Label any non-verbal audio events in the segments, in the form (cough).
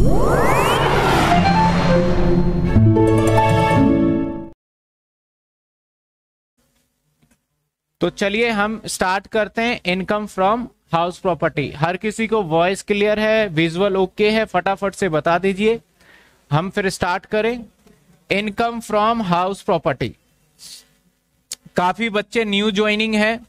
तो चलिए हम स्टार्ट करते हैं इनकम फ्रॉम हाउस प्रॉपर्टी हर किसी को वॉइस क्लियर है विजुअल ओके okay है, फटाफट से बता दीजिए। हम फिर स्टार्ट करें। इनकम फ्रॉम हाउस प्रॉपर्टी काफ़ी बच्चे न्यू ज्वाइनिंग है।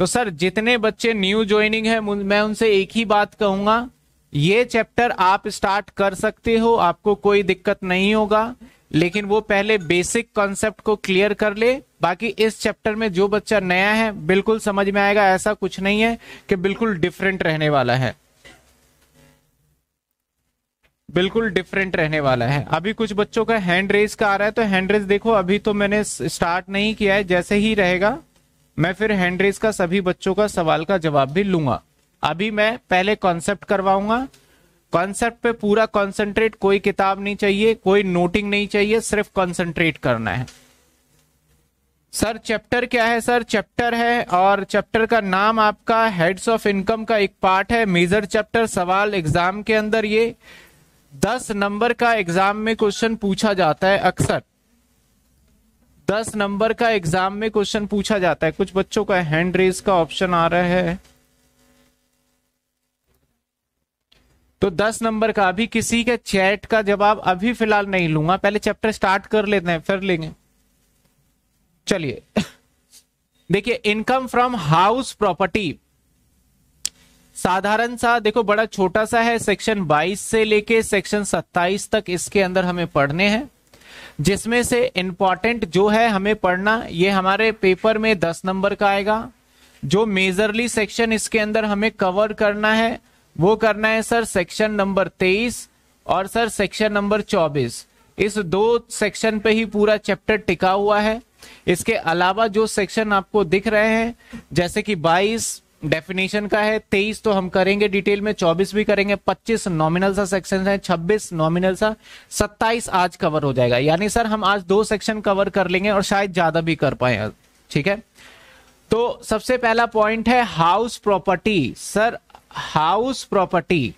तो सर, जितने बच्चे न्यू ज्वाइनिंग है मैं उनसे एक ही बात कहूँगा। ये चैप्टर आप स्टार्ट कर सकते हो, आपको कोई दिक्कत नहीं होगा, लेकिन वो पहले बेसिक कॉन्सेप्ट को क्लियर कर ले। बाकी इस चैप्टर में जो बच्चा नया है, बिल्कुल समझ में आएगा, ऐसा कुछ नहीं है कि बिल्कुल डिफरेंट रहने वाला है। बिल्कुल डिफरेंट रहने वाला है। अभी कुछ बच्चों का हैंड रेस का आ रहा है तो हैंड रेस देखो, अभी तो मैंने स्टार्ट नहीं किया है, जैसे ही रहेगा, मैं फिर हैंड रेस का सभी बच्चों का सवाल का जवाब भी लूँगा। अभी मैं पहले कॉन्सेप्ट करवाऊँगा। कॉन्सेप्ट पे पूरा कॉन्सेंट्रेट कोई किताब नहीं चाहिए, कोई नोटिंग नहीं चाहिए, सिर्फ़ कॉन्सेंट्रेट करना है। सर चैप्टर क्या है सर चैप्टर है और चैप्टर का नाम आपका हेड्स ऑफ़ इनकम का एक पार्ट है मेजर चैप्टर सवाल एग्ज़ाम के अंदर ये। दस नंबर का एग्ज़ाम में क्वेश्चन पूछा जाता है अक्सर। दस नंबर का एग्ज़ाम में क्वेश्चन पूछा जाता है। कुछ बच्चों का हैंड रेस का ऑप्शन आ रहा है। तो दस नंबर का, अभी किसी के चैट का जवाब अभी फ़िलहाल नहीं लूँगा, पहले चैप्टर स्टार्ट कर लेते हैं, फिर लेंगे। चलिए। (laughs) देखिए, इनकम फ्रॉम हाउस प्रॉपर्टी। साधारण सा, देखो, बड़ा छोटा सा है, सेक्शन 22 से लेके सेक्शन 27 तक इसके अंदर हमें पढ़ने हैं। जिसमें से इंपॉर्टेंट जो है हमें पढ़ना, ये हमारे पेपर में 10 नंबर का आएगा। जो मेजरली सेक्शन इसके अंदर हमें कवर करना है वो करना है सर सेक्शन नंबर 23 और सर सेक्शन नंबर 24 इस दो सेक्शन पे ही पूरा चैप्टर टिका हुआ है। इसके अलावा जो सेक्शन आपको दिख रहे हैं, जैसे कि 22 डेफिनेशन का है 23 तो हम करेंगे डिटेल में 24 भी करेंगे 25 नॉमिनल सा सेक्शन है 26 नॉमिनल सा 27 आज कवर हो जाएगा। यानी सर हम आज दो सेक्शन कवर कर लेंगे और शायद ज़्यादा भी कर पाए, ठीक है? तो सबसे पहला पॉइंट है house property sir house property.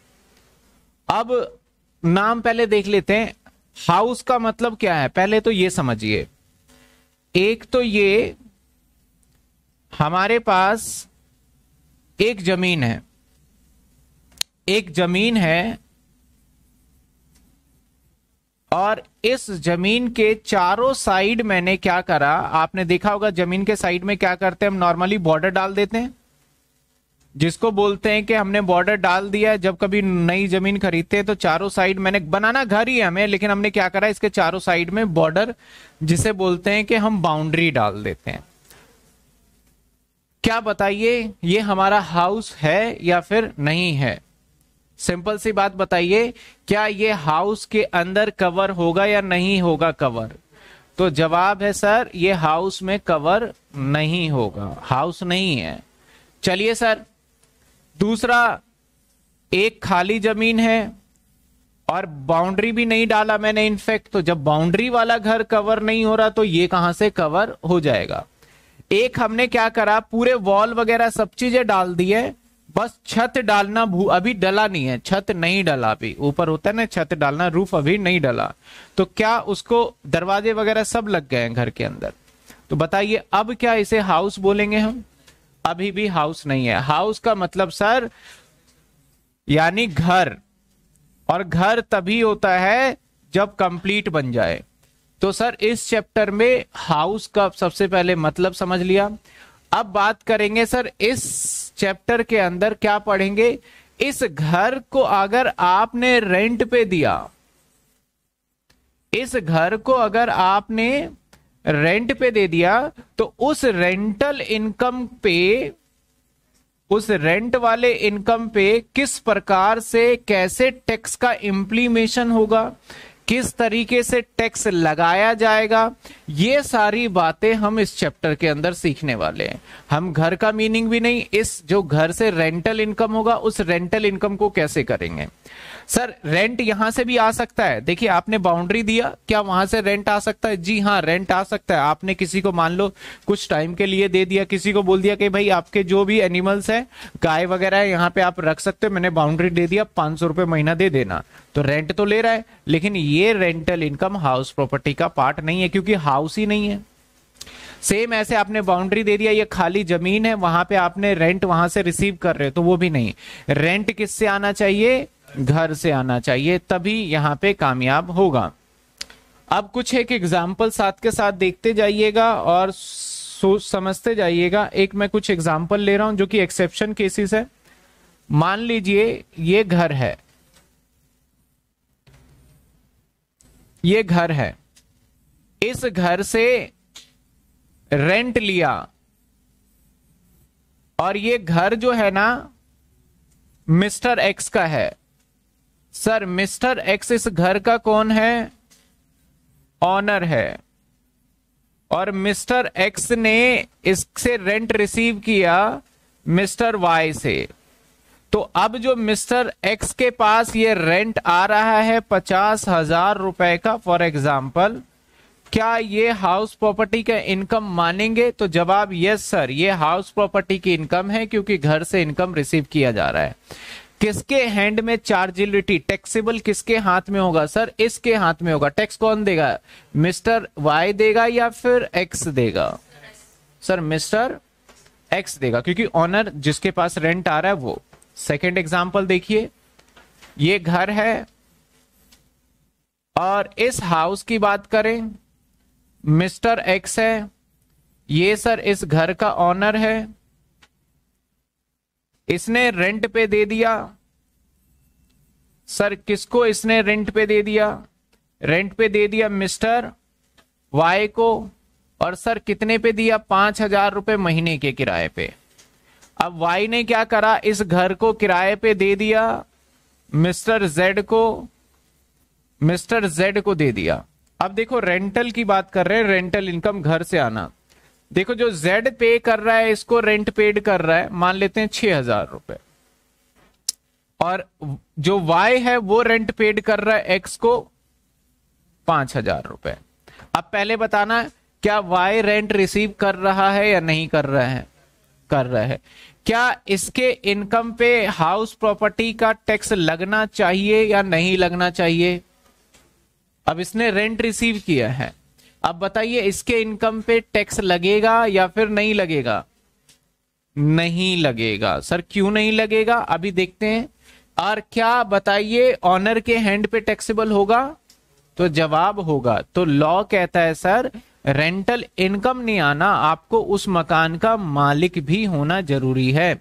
अब नाम पहले देख लेते हैं। हाउस का मतलब क्या है? पहले तो ये समझिए। एक तो ये हमारे पास एक ज़मीन है। एक ज़मीन है और इस ज़मीन के चारों साइड मैंने क्या करा? आपने देखा होगा ज़मीन के साइड में क्या करते हैं? हम नॉर्मली बॉर्डर डाल देते हैं। जिसको बोलते हैं कि हमने बॉर्डर डाल दिया जब कभी नई ज़मीन खरीदते हैं तो चारों साइड मैंने, बनाना घर ही हमें, लेकिन हमने क्या करा, इसके चारों साइड में बॉर्डर जिसे बोलते हैं कि हम बाउंड्री डाल देते हैं। क्या बताइए, ये हमारा हाउस है या फिर नहीं है? सिंपल सी बात बताइए, क्या ये हाउस के अंदर कवर होगा या नहीं होगा कवर तो जवाब है सर ये हाउस में कवर नहीं होगा। हाउस नहीं है। चलिए सर दूसरा, एक खाली ज़मीन है और बाउंड्री भी नहीं डाला मैंने इनफेक्ट तो जब बाउंड्री वाला घर कवर नहीं हो रहा तो ये कहाँ से कवर हो जाएगा? एक हमने क्या करा, पूरे वॉल वगैरह सब चीज़ें डाल दी है, बस छत डालना भू, अभी डला नहीं है, छत नहीं डला अभी, ऊपर होता है ना, छत डालना रूफ अभी नहीं डला। तो क्या उसको दरवाजे वगैरह सब लग गए हैं घर के अंदर? तो बताइए, अब क्या इसे हाउस बोलेंगे हम? अभी भी हाउस नहीं है। हाउस का मतलब सर, यानी घर। और घर तभी होता है जब कंप्लीट बन जाए। तो सर, इस चैप्टर में हाउस का सबसे पहले मतलब समझ लिया। अब बात करेंगे, सर, इस चैप्टर के अंदर क्या पढ़ेंगे? इस घर को अगर आपने रेंट पे दिया, इस घर को अगर आपने रेंट पे दे दिया तो उस रेंटल इनकम पे, उस रेंट वाले इनकम पे किस प्रकार से, कैसे टैक्स का इम्प्लीमेशन होगा, किस तरीके से टैक्स लगाया जाएगा, ये सारी बातें हम इस चैप्टर के अंदर सीखने वाले हैं। हम घर का मीनिंग भी नहीं, इस जो घर से रेंटल इनकम होगा, उस रेंटल इनकम को कैसे करेंगे? सर रेंट यहाँ से भी आ सकता है। देखिए, आपने बाउंड्री दिया, क्या वहाँ से रेंट आ सकता है? जी हाँ रेंट आ सकता है। आपने किसी को, मान लो, कुछ टाइम के लिए दे दिया, किसी को बोल दिया कि भाई, आपके जो भी एनिमल्स है, गाय वगैरह है, यहाँ पे आप रख सकते हो। मैंने बाउंड्री दे दिया, पाँच सौ रुपए महीना दे देना। तो रेंट तो ले रहा है, लेकिन ये रेंटल इनकम हाउस प्रॉपर्टी का पार्ट नहीं है, क्योंकि हाउस ही नहीं है। सेम ऐसे आपने बाउंड्री दे दिया, ये खाली ज़मीन है, वहाँ पे आपने रेंट वहाँ से रिसीव कर रहे हो तो वो भी नहीं। रेंट किससे आना चाहिए? घर से आना चाहिए, तभी यहाँ पे कामयाब होगा। अब कुछ एक एग्ज़ाम्पल साथ के साथ देखते जाइएगा और सोच समझते जाइएगा। एक मैं कुछ एग्ज़ाम्पल ले रहा हूँ जो कि एक्सेप्शन केसेस है। मान लीजिए ये घर है। ये घर है। इस घर से रेंट लिया। और ये घर जो है ना, मिस्टर एक्स का है। सर, मिस्टर एक्स इस घर का कौन है? ऑनर है। और मिस्टर एक्स ने इससे रेंट रिसीव किया मिस्टर वाई से। तो अब जो मिस्टर एक्स के पास ये रेंट आ रहा है पचास हज़ार रुपए का फॉर एग्ज़ाम्पल क्या ये हाउस प्रॉपर्टी का इनकम मानेंगे? तो जवाब यस सर ये हाउस प्रॉपर्टी की इनकम है, क्योंकि घर से इनकम रिसीव किया जा रहा है। किसके हैंड में चार्जिलिटी टैक्सेबल किसके हाथ में होगा? सर इसके हाथ में होगा। टैक्स कौन देगा? मिस्टर वाई देगा या फिर एक्स देगा? सर मिस्टर एक्स देगा, क्योंकि ऑनर जिसके पास रेंट आ रहा है वो। सेकेंड एग्ज़ाम्पल देखिए। ये घर है। और इस हाउस की बात करें मिस्टर एक्स है। ये सर इस घर का ऑनर है। इसने रेंट पे दे दिया। सर, किसको इसने रेंट पे दे दिया? रेंट पे दे दिया मिस्टर वाई को और सर, कितने पे दिया? पाँच हज़ार रुपए महीने के किराए पे। अब वाई ने क्या करा? इस घर को किराए पे दे दिया। मिस्टर जेड को, मिस्टर जेड को दे दिया। अब देखो रेंटल की बात कर रहे हैं। रेंटल इनकम घर से आना। देखो, जो जेड पे कर रहा है, इसको रेंट पेड कर रहा है, मान लेते हैं छह हज़ार रुपए। और जो वाई है, वो रेंट पेड कर रहा है एक्स को पाँच हज़ार रुपए। अब पहले बताना, क्या वाई रेंट रिसीव कर रहा है या नहीं कर रहा है? कर रहा है। क्या इसके इनकम पे हाउस प्रॉपर्टी का टैक्स लगना चाहिए या नहीं लगना चाहिए? अब इसने रेंट रिसीव किया है। अब बताइए, इसके इनकम पे टैक्स लगेगा या फिर नहीं लगेगा? नहीं लगेगा। सर, क्यों नहीं लगेगा? अभी देखते हैं। और क्या बताइए ऑनर के हैंड पे टैक्सेबल होगा? तो जवाब होगा। तो लॉ कहता है, सर रेंटल इनकम नहीं आना, आपको उस मकान का मालिक भी होना ज़रूरी है।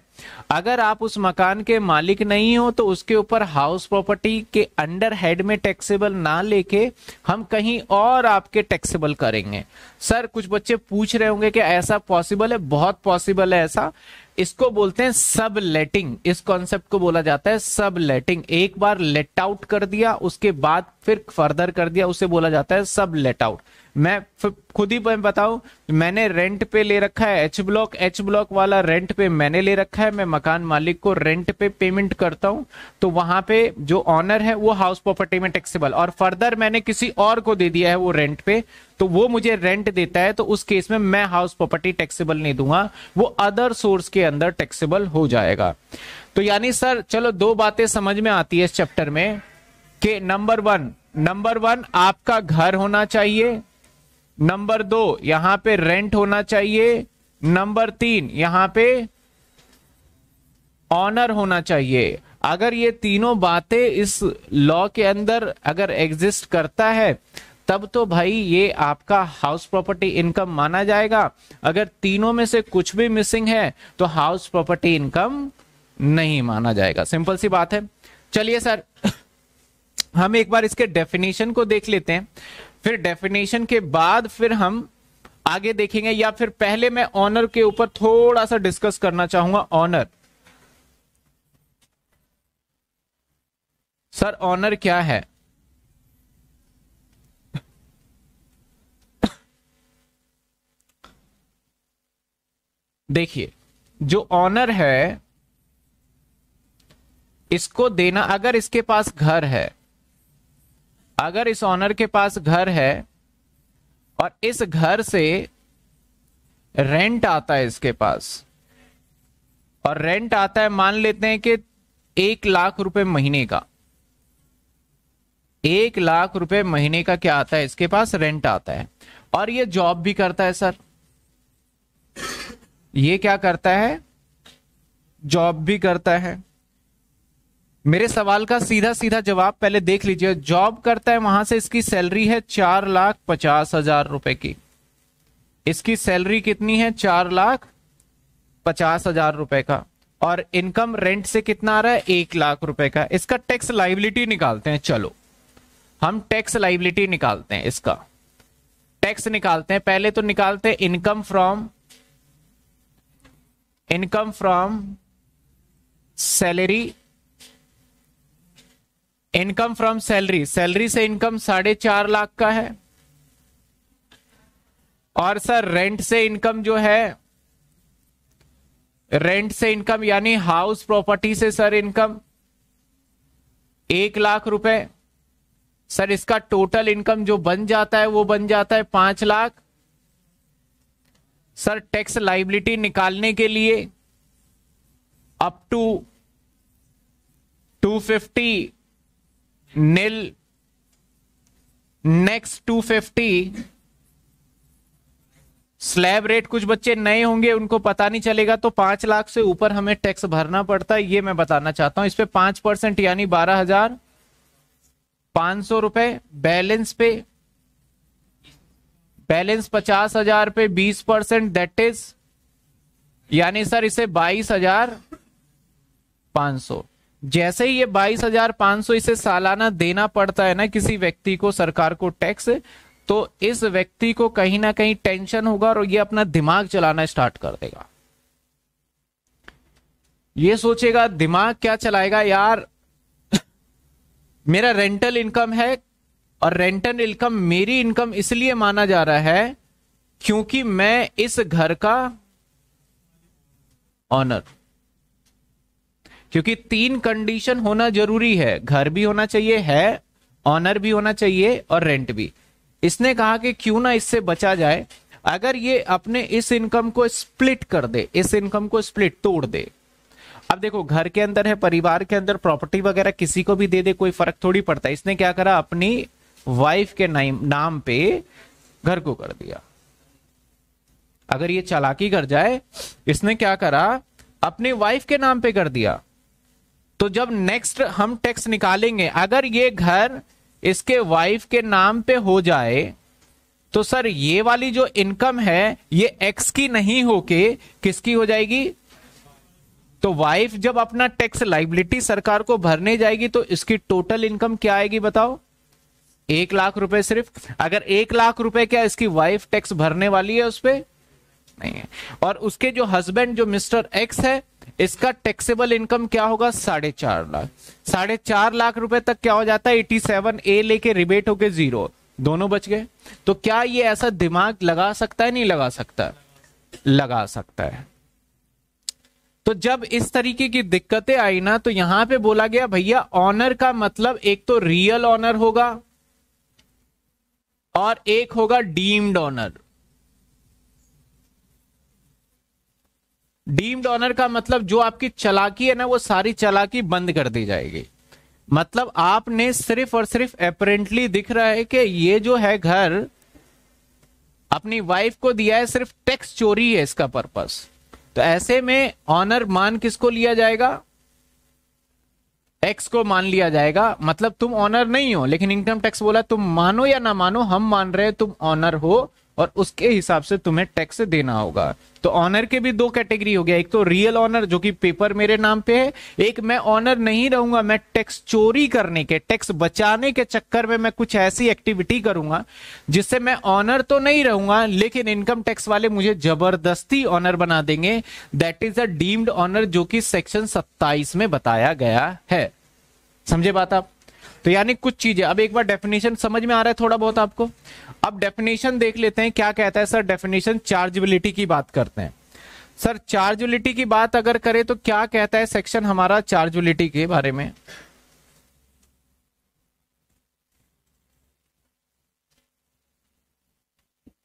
अगर आप उस मकान के मालिक नहीं हो तो उसके ऊपर हाउस प्रॉपर्टी के अंडर हेड में टैक्सेबल ना लेके हम कहीं और आपके टैक्सेबल करेंगे। सर कुछ बच्चे पूछ रहे होंगे कि ऐसा पॉसिबल है? बहुत पॉसिबल है ऐसा। इसको बोलते हैं सब लेटिंग इस कॉन्सेप्ट को बोला जाता है सब लेटिंग एक बार लेट आउट कर दिया, उसके बाद फिर फर्दर कर दिया उसे बोला जाता है, सब लेट आउट मैं खुद ही बताऊँ, मैंने रेंट पे ले रखा है एच ब्लॉक एच ब्लॉक वाला रेंट पे मैंने ले रखा है, मैं मकान मालिक को रेंट पे पेमेंट करता हूँ तो वहाँ पे जो ऑनर है, वो हाउस प्रॉपर्टी में टैक्सेबल और फर्दर मैंने किसी और को दे दिया है वो रेंट पे तो वो मुझे रेंट देता है तो उस केस में मैं हाउस प्रॉपर्टी टैक्सेबल नहीं दूँगा, वो अदर सोर्स के अंदर टैक्सेबल हो जाएगा। तो यानी सर, चलो दो बातें समझ में आती है इस चैप्टर में, कि नंबर वन नंबर वन, आपका घर होना चाहिए। नंबर दो, यहाँ पे रेंट होना चाहिए। नंबर तीन, यहाँ पे ऑनर होना चाहिए। अगर ये तीनों बातें इस लॉ के अंदर अगर एग्जिस्ट करता है, तब तो भाई ये आपका हाउस प्रॉपर्टी इनकम माना जाएगा। अगर तीनों में से कुछ भी मिसिंग है तो हाउस प्रॉपर्टी इनकम नहीं माना जाएगा। सिंपल सी बात है। चलिए सर हम एक बार इसके डेफिनेशन को देख लेते हैं। फिर डेफिनेशन के बाद फिर हम आगे देखेंगे या फिर पहले मैं ऑनर के ऊपर थोड़ा सा डिस्कस करना चाहूँगा। ऑनर सर ऑनर क्या है? देखिए, जो ऑनर है, इसको देना, अगर इसके पास घर है अगर इस ऑनर के पास घर है और इस घर से रेंट आता है इसके पास, और रेंट आता है, मान लेते हैं कि एक लाख रुपए महीने का। एक लाख रुपए महीने का क्या आता है? इसके पास रेंट आता है। और ये जॉब भी करता है सर ये क्या करता है? जॉब भी करता है। मेरे सवाल का सीधा सीधा जवाब पहले देख लीजिए। जॉब करता है, वहाँ से इसकी सैलरी है चार लाख पचास हज़ार रुपए की। इसकी सैलरी कितनी है? चार लाख पचास हज़ार रुपए का। और इनकम रेंट से कितना आ रहा है? एक लाख रुपए का। इसका टैक्स लाइबिलिटी निकालते हैं। चलो, हम टैक्स लाइबिलिटी निकालते हैं इसका। टैक्स निकालते हैं। पहले तो निकालते हैं income from income from salary income from salary salary से इनकम साढ़े चार लाख का है। और सर रेंट से इनकम जो है रेंट से इनकम यानी हाउस प्रॉपर्टी से सर इनकम एक लाख रुपए। सर, इसका टोटल इनकम जो बन जाता है, वो बन जाता है पाँच लाख। सर टैक्स लाइबिलिटी निकालने के लिए up to two fifty next two fifty slab rate कुछ बच्चे नए होंगे, उनको पता नहीं चलेगा तो पाँच लाख से ऊपर हमें टैक्स भरना पड़ता है, ये मैं बताना चाहता हूँ। इस पे पाँच परसेंट यानी बारह हज़ार पाँच सौ रुपए बैलेंस पे बैलेंस पचास हज़ार पे बीस परसेंट दैट इज़ यानी सर इसे बाईस हज़ार पाँच सौ। जैसे ही ये बाईस हज़ार पाँच सौ इसे सालाना देना पड़ता है ना किसी व्यक्ति को, सरकार को टैक्स तो इस व्यक्ति को कहीं ना कहीं टेंशन होगा और ये अपना दिमाग चलाना स्टार्ट कर देगा। ये सोचेगा, दिमाग क्या चलाएगा यार? मेरा रेंटल इनकम है और रेंटल इनकम मेरी इनकम इसलिए माना जा रहा है क्योंकि मैं इस घर का ऑनर क्योंकि तीन कंडीशन होना ज़रूरी है। घर भी होना चाहिए, है ऑनर भी होना चाहिए और रेंट भी। इसने कहा कि क्यों ना इससे बचा जाए। अगर ये अपने इस इनकम को स्प्लिट कर दे, इस इनकम को स्प्लिट तोड़ दे। अब देखो, घर के अंदर है, परिवार के अंदर प्रॉपर्टी वगैरह किसी को भी दे दे, कोई फ़र्क थोड़ी पड़ता है। इसने क्या करा, अपनी वाइफ के नाम पे घर को कर दिया। अगर ये चालाकी कर जाए, इसने क्या करा, अपने वाइफ के नाम पे कर दिया। तो जब नेक्स्ट हम टैक्स निकालेंगे, अगर ये घर इसके वाइफ के नाम पे हो जाए तो सर ये वाली जो इनकम है, ये एक्स की नहीं होके किसकी हो जाएगी? तो वाइफ जब अपना टैक्स लाइबिलिटी सरकार को भरने जाएगी तो इसकी टोटल इनकम क्या आएगी बताओ? एक लाख रुपए सिर्फ़। अगर एक लाख रुपए क्या इसकी वाइफ टैक्स भरने वाली है उस पर नहीं है। और उसके जो हस्बैंड जो मिस्टर एक्स है इसका टैक्सेबल इनकम क्या होगा? साढ़े चार लाख। साढ़े चार लाख रुपए तक क्या हो जाता है? एटी सेवन ए लेके रिबेट होके ज़ीरो दोनों बच गए। तो क्या ये ऐसा दिमाग लगा सकता है? नहीं लगा सकता। लगा सकता है। तो जब इस तरीके की दिक्कतें आई ना तो यहाँ पे बोला गया, भैया ऑनर का मतलब एक तो रियल ऑनर होगा और एक होगा डीम्ड ऑनर डीम्ड ऑनर का मतलब जो आपकी चलाकी है ना, वो सारी चलाकी बंद कर दी जाएगी। मतलब आपने सिर्फ़ और सिर्फ़ अपेरेंटली दिख रहा है कि ये जो है घर, अपनी वाइफ को दिया है, सिर्फ़ टैक्स चोरी है इसका पर्पस तो ऐसे में ऑनर मान किसको लिया जाएगा? एक्स को मान लिया जाएगा। मतलब तुम ऑनर नहीं हो, लेकिन इनकम टैक्स बोला, तुम मानो या ना मानो, हम मान रहे तुम ऑनर हो। और उसके हिसाब से तुम्हें टैक्स देना होगा। तो ऑनर के भी दो कैटेगरी हो गया। एक तो रियल ऑनर जो कि पेपर मेरे नाम पे है। एक, मैं ऑनर नहीं रहूँगा, मैं टैक्स चोरी करने के टैक्स बचाने के चक्कर में मैं कुछ ऐसी एक्टिविटी करूँगा, जिससे मैं ऑनर तो नहीं रहूँगा, लेकिन इनकम टैक्स वाले मुझे ज़बरदस्ती ऑनर बना देंगे। That is a deemed owner जो कि सेक्शन सत्ताईस में बताया गया है। समझे बात आप? तो यानी कुछ चीज़ें। अब एक बार डेफिनेशन समझ में आ रहा है थोड़ा बहुत आपको? अब डेफिनेशन देख लेते हैं, क्या कहता है सर डेफिनेशन चार्जेबिलिटी की बात करते हैं। सर चार्जुलिटी की बात अगर करें तो क्या कहता है सेक्शन हमारा चार्जुलिटी के बारे में?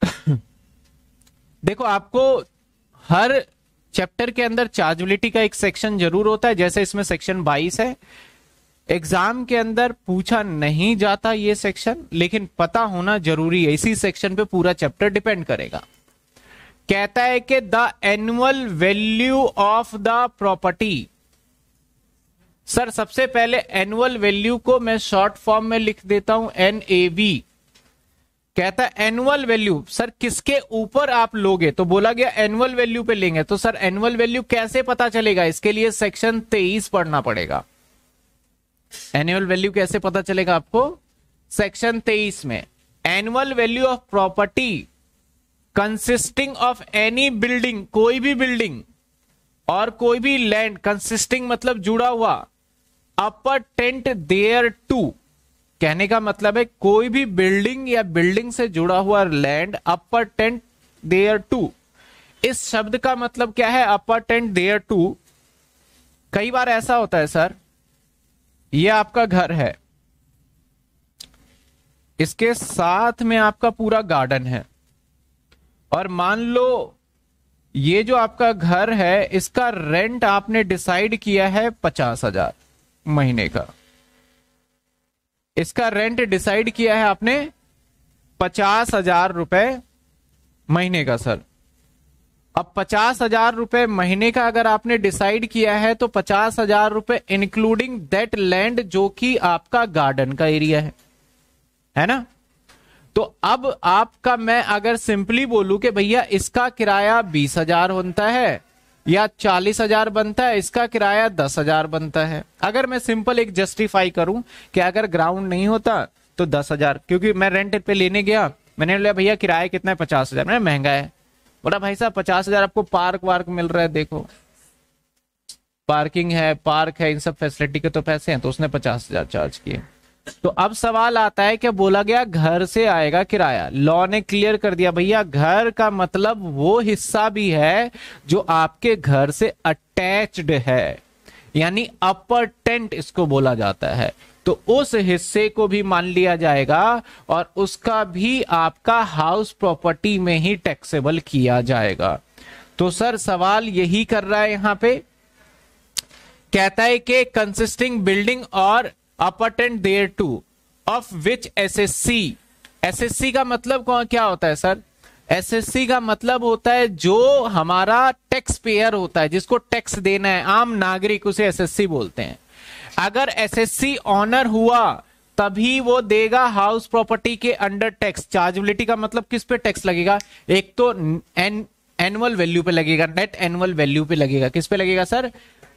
(laughs) देखो, आपको हर चैप्टर के अंदर चार्जबिलिटी का एक सेक्शन ज़रूर होता है, जैसे इसमें सेक्शन 22 है। एग्ज़ाम के अंदर पूछा नहीं जाता ये सेक्शन, लेकिन पता होना ज़रूरी है। इसी सेक्शन पे पूरा चैप्टर डिपेंड करेगा। कहता है कि the annual value of the property. Sir, सबसे पहले एनुअल वैल्यू को मैं शॉर्ट फॉर्म में लिख देता हूँ, एन ए बी। कहता है, एनुअल वैल्यू, सर, किसके ऊपर आप लोगे? तो बोला गया, एनुअल वैल्यू पे लेंगे। तो सर, एनुअल वैल्यू कैसे पता चलेगा? इसके लिए सेक्शन तेईस पढ़ना पड़ेगा। एनुअल वैल्यू कैसे पता चलेगा आपको? सेक्शन तेईस में annual value of property consisting of any building कोई भी बिल्डिंग और कोई भी लैंड कंसिस्टिंग मतलब जुड़ा हुआ अपर टेंट देयर टू कहने का मतलब है कोई भी बिल्डिंग या बिल्डिंग से जुड़ा हुआ land appurtenant thereto इस शब्द का मतलब क्या है अपर टेंट देयर टू कई बार ऐसा होता है सर ये आपका घर है। इसके साथ में आपका पूरा गार्डन है। और मान लो ये जो आपका घर है, इसका रेंट आपने डिसाइड किया है पचास हज़ार महीने का। इसका रेंट डिसाइड किया है आपने पचास हज़ार रुपए महीने का, सर। अब पचास हज़ार रुपए महीने का अगर आपने डिसाइड किया है तो पचास हज़ार रुपए इंक्लूडिंग दैट लैंड जो कि आपका गार्डन का एरिया है। है ना? तो अब आपका मैं अगर सिंपली बोलूँ कि भैया, इसका किराया बीस हज़ार बनता है या चालीस हज़ार बनता है, इसका किराया दस हज़ार बनता है। अगर मैं सिंपल एक जस्टिफाई करूँ कि अगर ग्राउंड नहीं होता तो दस हज़ार। क्योंकि मैं रेंट पे लेने गया, मैंने बोला, भैया, किराया कितना है? पचास हज़ार। मैंने महँगा है। बोला भाई साहब, पचास हज़ार आपको पार्क वार्क मिल रहा है, देखो। पार्किंग है, पार्क है, इन सब फैसिलिटी के तो पैसे हैं तो उसने पचास हज़ार चार्ज किए। तो अब सवाल आता है कि बोला गया, घर से आएगा किराया? लॉ ने क्लियर कर दिया, भैया, घर का मतलब वो हिस्सा भी है जो आपके घर से अटैच्ड है। यानी अपर टेंट इसको बोला जाता है। तो उस हिस्से को भी मान लिया जाएगा और उसका भी आपका हाउस प्रॉपर्टी में ही टैक्सेबल किया जाएगा। तो सर, सवाल यही कर रहा है यहाँ पे। कहता है कि कंसिस्टिंग बिल्डिंग और appurtenant thereto of which S S C S S C का मतलब कौन, क्या होता है सर? एस एस सी का मतलब होता है जो हमारा टैक्स पेयर होता है, जिसको टैक्स देना है। आम नागरिक उसे एस एस सी बोलते हैं। अगर एस एस सी ऑनर हुआ, तभी वो देगा हाउस प्रॉपर्टी के अंडर टैक्स चार्जेबिलिटी का मतलब किस पे टैक्स लगेगा? एक तो एन एनुअल वैल्यू पे लगेगा नेट एनुअल वैल्यू पे लगेगा। किस पे लगेगा sir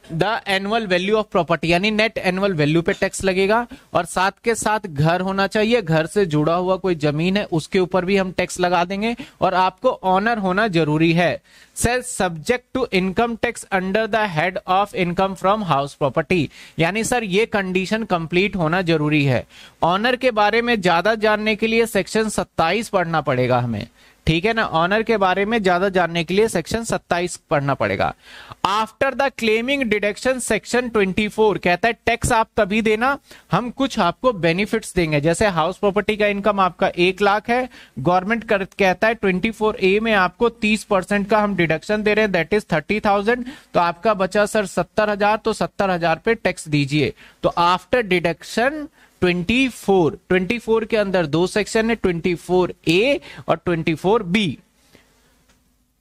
the annual value of property यानी नेट एनुअल वैल्यू पे टैक्स लगेगा, और साथ के साथ घर होना चाहिए, घर से जुड़ा हुआ कोई ज़मीन है, उसके ऊपर भी हम टैक्स लगा देंगे, और आपको ऑनर होना ज़रूरी है। Shall subject to income tax under the head of income from house property यानी सर ये कंडीशन कंप्लीट होना ज़रूरी है। ऑनर के बारे में ज़्यादा जानने के लिए सेक्शन 27 पढ़ना पड़ेगा हमें। ठीक है ना? ऑनर के बारे में ज़्यादा जानने के लिए सेक्शन 27 पढ़ना पड़ेगा। After the claiming deduction section 24 कहता है टैक्स आप तभी देना, हम कुछ आपको बेनिफिट्स देंगे। जैसे हाउस प्रॉपर्टी का इनकम आपका एक लाख है गवर्नमेंट कहता है 24 ए में आपको 30 परसेंट का हम डिडक्शन दे रहे हैं दैट इज़ थर्टी थाउज़ेंड तो आपका बचा सर सत्तर हज़ार तो सत्तर हज़ार पे टैक्स दीजिए। तो आफ्टर डिडक्शन 24 24 के अंदर दो सेक्शन है 24 ए और 24 बी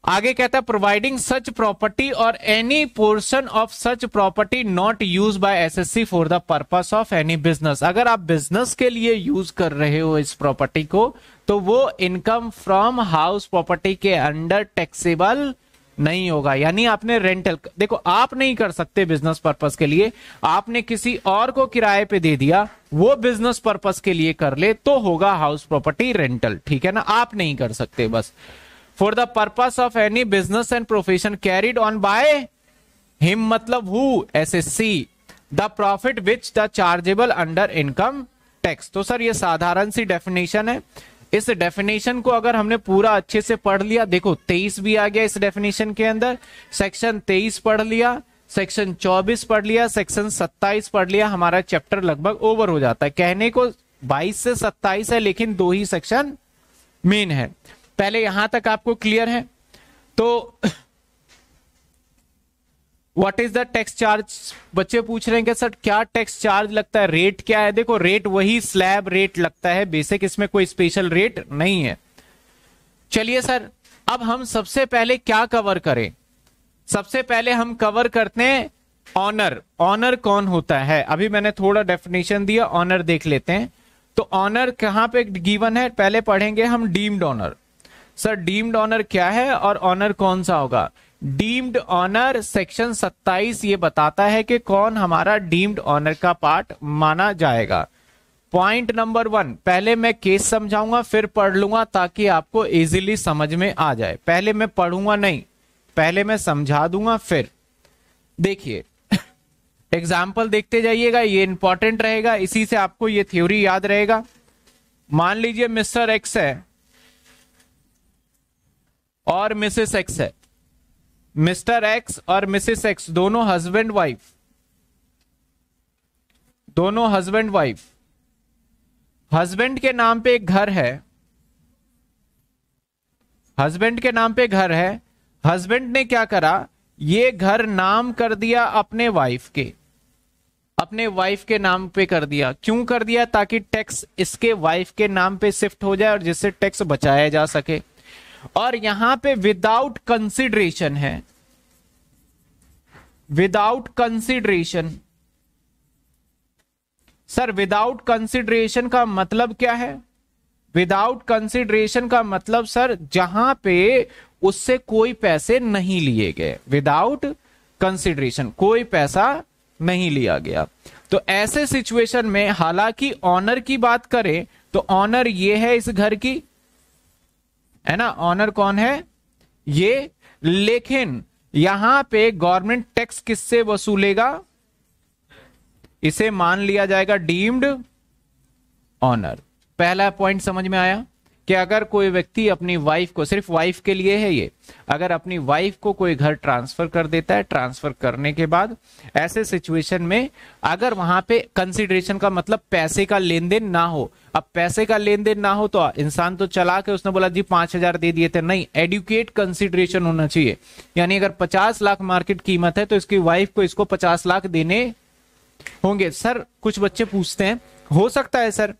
आगे कहता है प्रोवाइडिंग सच प्रॉपर्टी और any portion of such property not use by SSC for the purpose of any business अगर आप बिज़नेस के लिए यूज़ कर रहे हो इस प्रॉपर्टी को तो वो इनकम फ्रॉम हाउस प्रॉपर्टी के अंडर टैक्सेबल नहीं होगा। यानी आपने रेंटल देखो, आप नहीं कर सकते बिज़नेस पर्पस के लिए। आपने किसी और को किराए पे दे दिया, वो बिज़नेस पर्पस के लिए कर ले तो होगा हाउस प्रॉपर्टी रेंटल ठीक है ना? आप नहीं कर सकते बस। For the purpose of any business and profession carried on by him मतलब who S S C the profit which the chargeable under income tax तो सर, ये साधारण सी डेफिनेशन है। इस डेफिनेशन को अगर हमने पूरा अच्छे से पढ़ लिया, देखो, तेईस भी आ गया इस डेफिनेशन के अंदर सेक्शन तेईस पढ़ लिया सेक्शन 24 पढ़ लिया सेक्शन 27 पढ़ लिया, हमारा चैप्टर लगभग ओवर हो जाता है। कहने को 22 से 27 है, लेकिन दो ही सेक्शन मेन है। पहले यहाँ तक आपको क्लियर है। तो what is the tax charge बच्चे पूछ रहे हैं कि, सर, क्या टैक्स चार्ज लगता है? रेट क्या है? देखो रेट वही स्लैब रेट लगता है। बेसिक इसमें कोई स्पेशल रेट नहीं है। चलिए सर अब हम सबसे पहले क्या कवर करें? सबसे पहले हम कवर करते हैं ऑनर ऑनर कौन होता है? अभी मैंने थोड़ा डेफिनेशन दिया ऑनर देख लेते हैं। तो ऑनर कहाँ पे गिवन है? पहले पढ़ेंगे हम deemed owner sir deemed owner क्या है? और ऑनर कौन सा होगा? डीम्ड ऑनर सेक्शन 27 ये बताता है कि कौन हमारा डीम्ड ऑनर का पार्ट माना जाएगा। पॉइंट नंबर वन, पहले मैं केस समझाऊँगा, फिर पढ़ लूँगा ताकि आपको इजीली समझ में आ जाए। पहले मैं पढ़ूँगा नहीं, पहले मैं समझा दूँगा, फिर। देखिए (laughs) एग्ज़ाम्पल देखते जाइएगा, ये इंपॉर्टेंट रहेगा, इसी से आपको ये थ्योरी याद रहेगा। मान लीजिए मिस्टर एक्स है और मिसेस एक्स है। मिस्टर एक्स और मिसेस एक्स दोनों हस्बैंड वाइफ दोनों हस्बैंड वाइफ हस्बैंड के नाम पे एक घर है। हस्बैंड के नाम पे घर है। हस्बैंड ने क्या करा? ये घर नाम कर दिया अपने वाइफ के। अपने वाइफ के नाम पे कर दिया। क्यों कर दिया? ताकि टैक्स इसके वाइफ के नाम पे शिफ्ट हो जाए और जिससे टैक्स बचाया जा सके। और यहाँ पे विदाउट कंसिडरेशन है। Without consideration sir without consideration का मतलब क्या है? विदाउट कंसिडरेशन का मतलब सर जहाँ पे उससे कोई पैसे नहीं लिए गए। विदाउट कंसिडरेशन कोई पैसा नहीं लिया गया। तो ऐसे सिचुएशन में हालाँकि ऑनर की बात करें तो ऑनर ये है इस घर की है ना? ऑनर कौन है? ये, लेकिन यहाँ पे गवर्नमेंट टैक्स किससे वसूलेगा? इसे मान लिया जाएगा डीम्ड ऑनर पहला पॉइंट समझ में आया? कि अगर कोई व्यक्ति अपनी वाइफ को, सिर्फ़ वाइफ के लिए है ये, अगर अपनी वाइफ को कोई घर ट्रांसफ़र कर देता है ट्रांसफ़र करने के बाद, ऐसे सिचुएशन में अगर वहाँ पे कंसिडरेशन का मतलब पैसे का लेन देन ना हो, अब पैसे का लेन देन ना हो तो इंसान तो चला के उसने बोला, जी, पाँच हज़ार दे दिए थे। नहीं एडुकेट कंसिडरेशन होना चाहिए। यानी अगर पचास लाख मार्केट कीमत है तो इसकी वाइफ को इसको पचास लाख देने होंगे। सर, कुछ बच्चे पूछते हैं, हो सकता है, सर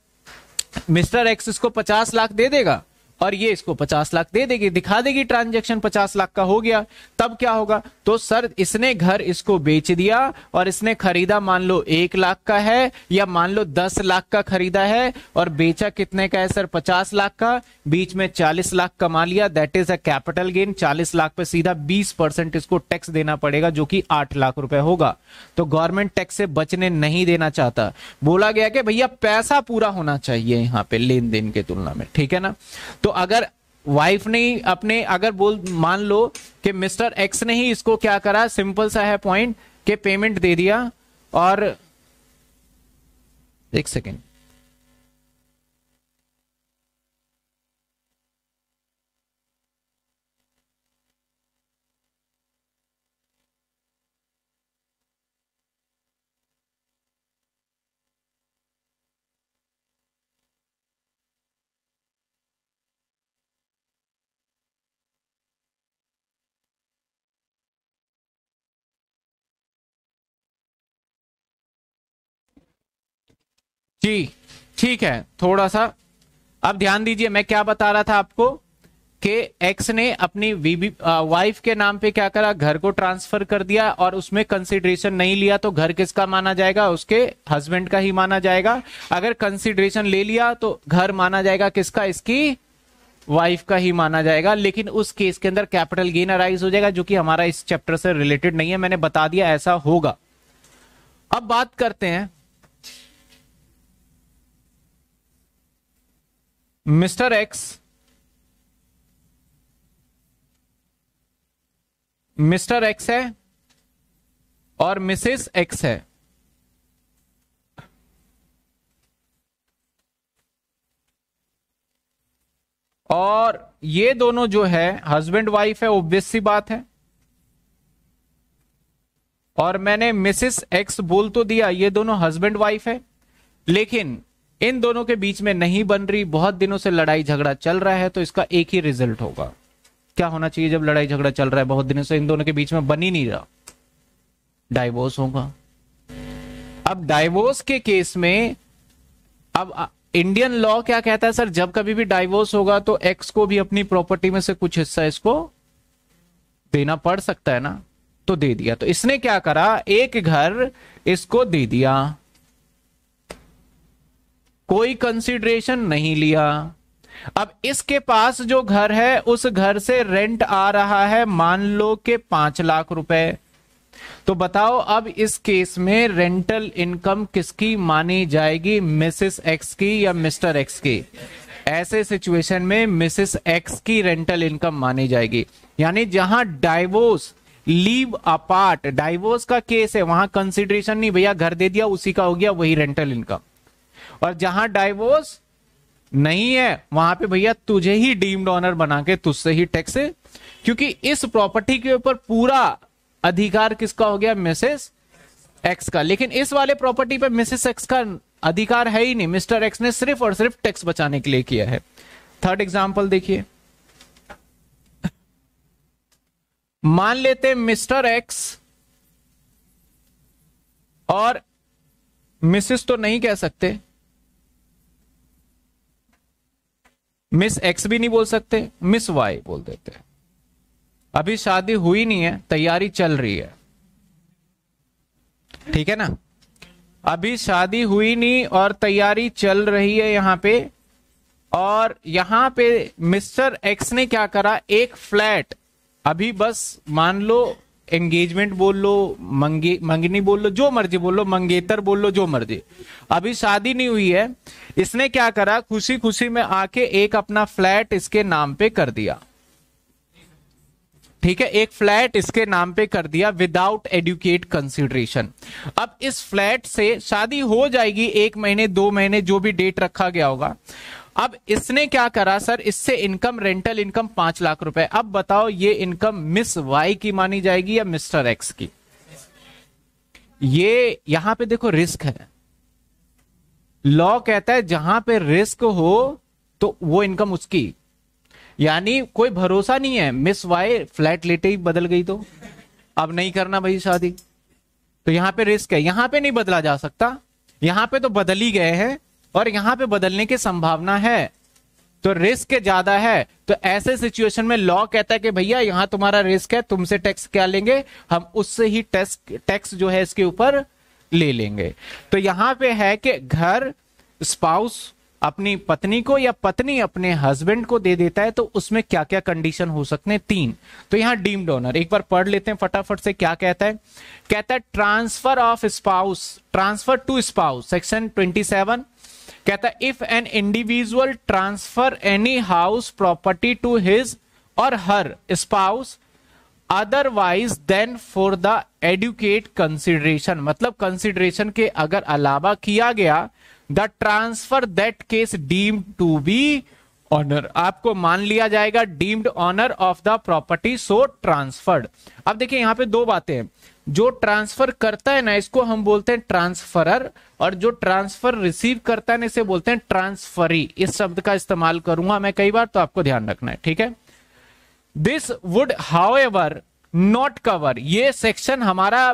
मिस्टर एक्स इसको पचास लाख दे देगा? और ये इसको पचास लाख दे देगी, दिखा देगी ट्रांजेक्शन पचास लाख का हो गया। तब क्या होगा? तो सर, इसने घर इसको बेच दिया और इसने खरीदा, मान लो एक लाख का है या मान लो दस लाख का खरीदा है और बेचा कितने का है सर? पचास लाख का। बीच में चालीस लाख कमा लिया that is a capital gain चालीस लाख पे सीधा बीस परसेंट इसको टैक्स देना पड़ेगा, जो कि आठ लाख रुपए होगा। तो गवर्नमेंट टैक्स से बचने नहीं देना चाहता। बोला गया कि भैया, पैसा पूरा होना चाहिए यहाँ पे लेन देन के तुलना में, ठीक है ना? तो अगर वाइफ ने अपने, अगर बोल, मान लो कि मिस्टर एक्स ने ही इसको क्या करा? सिंपल सा है पॉइंट के पेमेंट दे दिया और, एक सेकेंड जी, ठीक है थोड़ा सा अब ध्यान दीजिए, मैं क्या बता रहा था आपको कि एक्स ने अपनी वाइफ के नाम पे क्या करा? घर को ट्रांसफ़र कर दिया और उसमें कंसिडरेशन नहीं लिया तो घर किसका माना जाएगा? उसके हस्बैंड का ही माना जाएगा। अगर कंसिडरेशन ले लिया तो घर माना जाएगा किसका? इसकी वाइफ का ही माना जाएगा। लेकिन उस केस के अंदर कैपिटल गेन अराइज हो जाएगा, जो कि हमारा इस चैप्टर से रिलेटेड नहीं है। मैंने बता दिया, ऐसा होगा। अब बात करते हैं। मिस्टर एक्स मिस्टर एक्स है और मिसेस एक्स है। और ये दोनों जो है हस्बैंड वाइफ है ओब्वियस सी बात है। और मैंने मिसेस एक्स बोल तो दिया, ये दोनों हस्बैंड वाइफ है। लेकिन इन दोनों के बीच में नहीं बन रही, बहुत दिनों से लड़ाई झगड़ा चल रहा है तो इसका एक ही रिज़ल्ट होगा। क्या होना चाहिए जब लड़ाई झगड़ा चल रहा है? बहुत दिनों से इन दोनों के बीच में बन ही नहीं रहा। डाइवोर्स होगा। अब डाइवोर्स के केस में, अब इंडियन लॉ क्या कहता है, सर? जब कभी भी डाइवोर्स होगा तो एक्स को भी अपनी प्रॉपर्टी में से कुछ हिस्सा इसको देना पड़ सकता है ना? तो दे दिया। तो इसने क्या करा? एक घर इसको दे दिया। कोई कंसिडरेशन नहीं लिया। अब इसके पास जो घर है, उस घर से रेंट आ रहा है, मान लो के पाँच लाख रुपए। तो बताओ, अब इस केस में रेंटल इनकम किसकी मानी जाएगी? मिसेस एक्स की या मिस्टर एक्स की? ऐसे सिचुएशन में मिसेस एक्स की रेंटल इनकम मानी जाएगी। यानी जहाँ डाइवोर्स लीव अपार्ट डाइवोर्स का केस है, वहाँ कंसिडरेशन नहीं, भैया घर दे दिया, उसी का हो गया, वही रेंटल इनकम और जहाँ डाइवोर्स नहीं है, वहाँ पे भैया तुझे ही डीम्ड ऑनर बना के तुझसे ही टैक्स क्योंकि इस प्रॉपर्टी के ऊपर पूरा अधिकार किसका हो गया? मिसेस एक्स का। लेकिन इस वाले प्रॉपर्टी पे मिसेस एक्स का अधिकार है ही नहीं। मिस्टर एक्स ने सिर्फ़ और सिर्फ़ टैक्स बचाने के लिए किया है। थर्ड एग्ज़ाम्पल देखिए। मान लेते मिस्टर एक्स और मिसेस तो नहीं कह सकते। मिस एक्स भी नहीं बोल सकते, मिस वाई बोल देते अभी शादी हुई नहीं है, तैयारी चल रही है। ठीक है ना? अभी शादी हुई नहीं और तैयारी चल रही है यहाँ पे, और यहाँ पे मिस्टर एक्स ने क्या करा, एक फ्लैट, अभी बस मान लो एंगेजमेंट बोल लो, मंगे, मंगनी बोल लो, जो मर्ज़ी बोल लो, मंगेतर बोल लो, जो मर्ज़ी। अभी शादी नहीं हुई है, इसने क्या करा खुशी खुशी में आके एक अपना फ्लैट इसके नाम पे कर दिया। ठीक है, एक फ्लैट इसके नाम पे कर दिया विदाउट एडुकेट कंसिडरेशन अब इस फ्लैट से शादी हो जाएगी एक महीने, दो महीने, जो भी डेट रखा गया होगा। अब इसने क्या करा, सर? इससे इनकम रेंटल इनकम पाँच लाख रुपए। अब बताओ, ये इनकम मिस वाई की मानी जाएगी या मिस्टर एक्स की? ये यहाँ पे देखो, रिस्क है। लॉ कहता है, जहाँ पे रिस्क हो तो वो इनकम उसकी। यानी कोई भरोसा नहीं है, मिस वाई फ्लैट लेटे ही बदल गई तो। अब नहीं करना भाई शादी। तो यहाँ पे रिस्क है। यहाँ पे नहीं बदला जा सकता। यहाँ पे तो बदल ही गए हैं। और यहाँ पे बदलने की संभावना है। तो रिस्क ज़्यादा है। तो ऐसे सिचुएशन में लॉ कहता है कि भैया, यहाँ तुम्हारा रिस्क है, तुमसे टैक्स क्या लेंगे? हम उससे ही टैक्स टैक्स जो है इसके ऊपर ले लेंगे। तो यहाँ पे है कि घर स्पाउस अपनी पत्नी को या पत्नी अपने हस्बैंड को दे देता है तो उसमें क्या क्या कंडीशन हो सकते हैं? तीन। तो यहाँ डीम डोनर एक बार पढ़ लेते हैं फटाफट से क्या कहता है। कहता है transfer of spouse transfer to spouse section 27 कहता है if an individual transfer any house property to his और her spouse otherwise then for the adequate consideration मतलब कंसिडरेशन के अगर अलावा किया गया the transfer that case deemed to be owner आपको मान लिया जाएगा deemed owner of the property so transferred अब देखिए, यहाँ पे दो बातें हैं। जो ट्रांसफ़र करता है ना, इसको हम बोलते हैं ट्रांसफरर, और जो ट्रांसफ़र रिसीव करता है ना, इसे बोलते हैं ट्रांसफरी। इस शब्द का इस्तेमाल करूँगा मैं कई बार तो आपको ध्यान रखना है, ठीक है? This would however not cover ये सेक्शन हमारा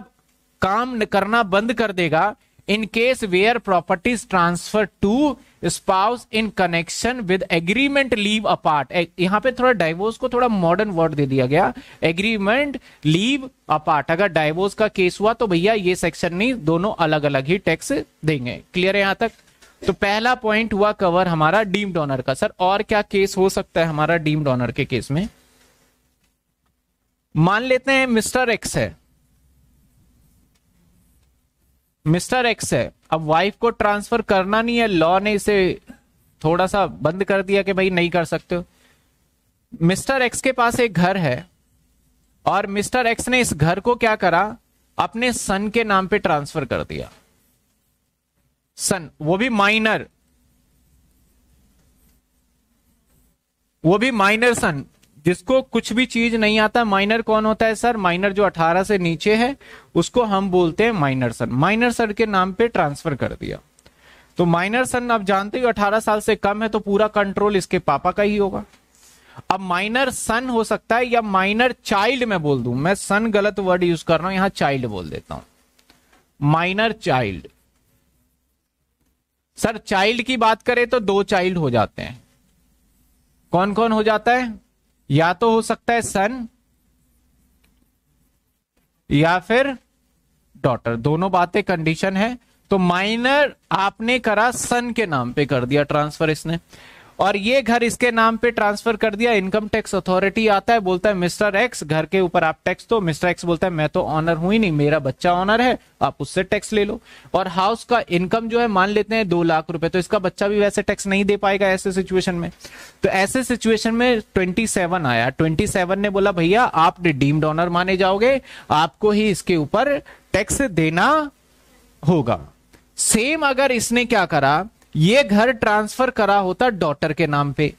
काम करना बंद कर देगा। In case where properties transfer to spouse in connection with agreement leave apart यहाँ पे थोड़ा डाइवोर्स को थोड़ा मॉडर्न वर्ड दे दिया गया। एग्रीमेंट लीव अपार्ट अगर डाइवोर्स का केस हुआ तो भैया ये सेक्शन नहीं, दोनों अलग अलग ही टैक्स देंगे। क्लियर है यहाँ तक? तो पहला पॉइंट हुआ कवर हमारा डीम ऑनर का। सर और क्या केस हो सकता है हमारा डीम ऑनर के केस में? मान लेते हैं मिस्टर एक्स है। मिस्टर एक्स है। अब वाइफ को ट्रांसफ़र करना नहीं है लॉ ने इसे थोड़ा सा बंद कर दिया कि भाई नहीं कर सकते हो। मिस्टर एक्स के पास एक घर है और मिस्टर एक्स ने इस घर को क्या करा? अपने सन के नाम पे ट्रांसफ़र कर दिया। सन वो भी माइनर वो भी माइनर सन जिसको कुछ भी चीज़ नहीं आता माइनर कौन होता है सर माइनर जो 18 से नीचे है, उसको हम बोलते हैं माइनर सन माइनर सन के नाम पे ट्रांसफ़र कर दिया। तो माइनर सन आप जानते हो 18 साल से कम है तो पूरा कंट्रोल इसके पापा का ही होगा। अब माइनर सन हो सकता है, या माइनर चाइल्ड मैं बोल दू। मैं सन गलत वर्ड यूज़ कर रहा हूँ, यहाँ चाइल्ड बोल देता हूँ। माइनर चाइल्ड सर चाइल्ड की बात करें तो दो चाइल्ड हो जाते हैं। कौन कौन हो जाता है? या तो हो सकता है सन, या फिर डॉटर। दोनों बातें कंडीशन है। तो माइनर आपने करा सन के नाम पे कर दिया ट्रांसफ़र इसने। और ये घर इसके नाम पे ट्रांसफ़र कर दिया इनकम टैक्स अथॉरिटी आता है, बोलता है, मिस्टर एक्स घर के ऊपर आप टैक्स दो। मिस्टर एक्स बोलता है, मैं तो ऑनर हूँ ही नहीं, मेरा बच्चा ऑनर है, आप उससे टैक्स ले लो। और हाउस का इनकम जो है, मान लेते हैं, दो लाख रुपए तो इसका बच्चा भी वैसे टैक्स नहीं दे पाएगा ऐसे सिचुएशन में। तो ऐसे सिचुएशन में ट्वेंटी सेवन आया। ट्वेंटी सेवन ने बोला, भैया आप डीम्ड ऑनर माने जाओगे, आपको ही इसके ऊपर टैक्स देना होगा। सेम अगर इसने क्या करा ये घर ट्रांसफ़र करा होता डॉटर के नाम पे।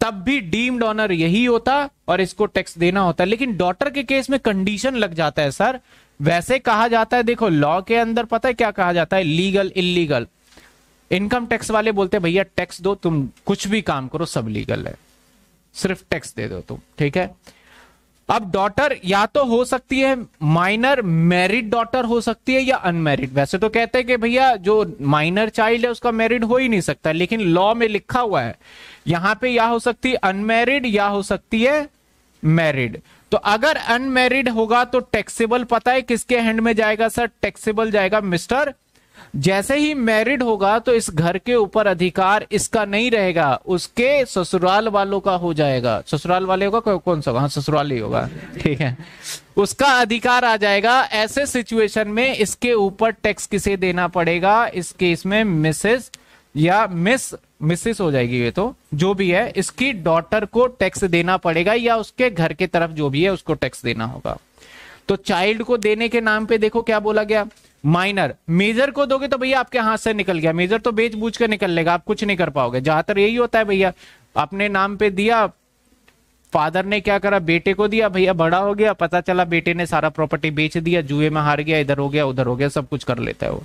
तब भी डीम्ड ऑनर यही होता और इसको टैक्स देना होता। लेकिन डॉटर के केस में कंडीशन लग जाता है, सर। वैसे कहा जाता है, देखो, लॉ के अंदर पता है क्या कहा जाता है? लीगल इलीगल इनकम टैक्स वाले बोलते हैं, भैया, टैक्स दो, तुम कुछ भी काम करो, सब लीगल है। सिर्फ़ टैक्स दे दो तुम, ठीक है? अब डॉटर या तो हो सकती है माइनर मैरिड डॉटर हो सकती है या अनमैरिड वैसे तो कहते हैं कि भैया जो माइनर चाइल्ड है, उसका मैरिड हो ही नहीं सकता, लेकिन लॉ में लिखा हुआ है, यहाँ पे या हो सकती है अनमैरिड या हो सकती है मैरिड तो अगर अनमैरिड होगा तो टैक्सेबल पता है किसके हैंड में जाएगा सर टैक्सेबल जाएगा मिस्टर जैसे ही मैरिड होगा तो इस घर के ऊपर अधिकार इसका नहीं रहेगा, उसके ससुराल वालों का हो जाएगा। ससुराल वाले होगा कौन सा हाँ ससुराल ही होगा। ठीक है। उसका अधिकार आ जाएगा। ऐसे सिचुएशन में इसके ऊपर टैक्स किसे देना पड़ेगा? इस केस में मिसेस या मिस मिसेस हो जाएगी ये तो। जो भी है, इसकी डॉटर को टैक्स देना पड़ेगा या उसके घर के तरफ़ जो भी है, उसको टैक्स देना होगा। तो चाइल्ड को देने के नाम पे देखो क्या बोला गया? माइनर मेजर को दोगे तो भैया आपके हाथ से निकल गया। मेजर तो बेच बूझ कर निकल लेगा, आप कुछ नहीं कर पाओगे। ज़्यादातर यही होता है भैया, अपने नाम पे दिया फादर ने क्या करा? बेटे को दिया, भैया बड़ा हो गया, पता चला बेटे ने सारा प्रॉपर्टी बेच दिया, जुए में हार गया, इधर हो गया, उधर हो गया, सब कुछ कर लेता है वो।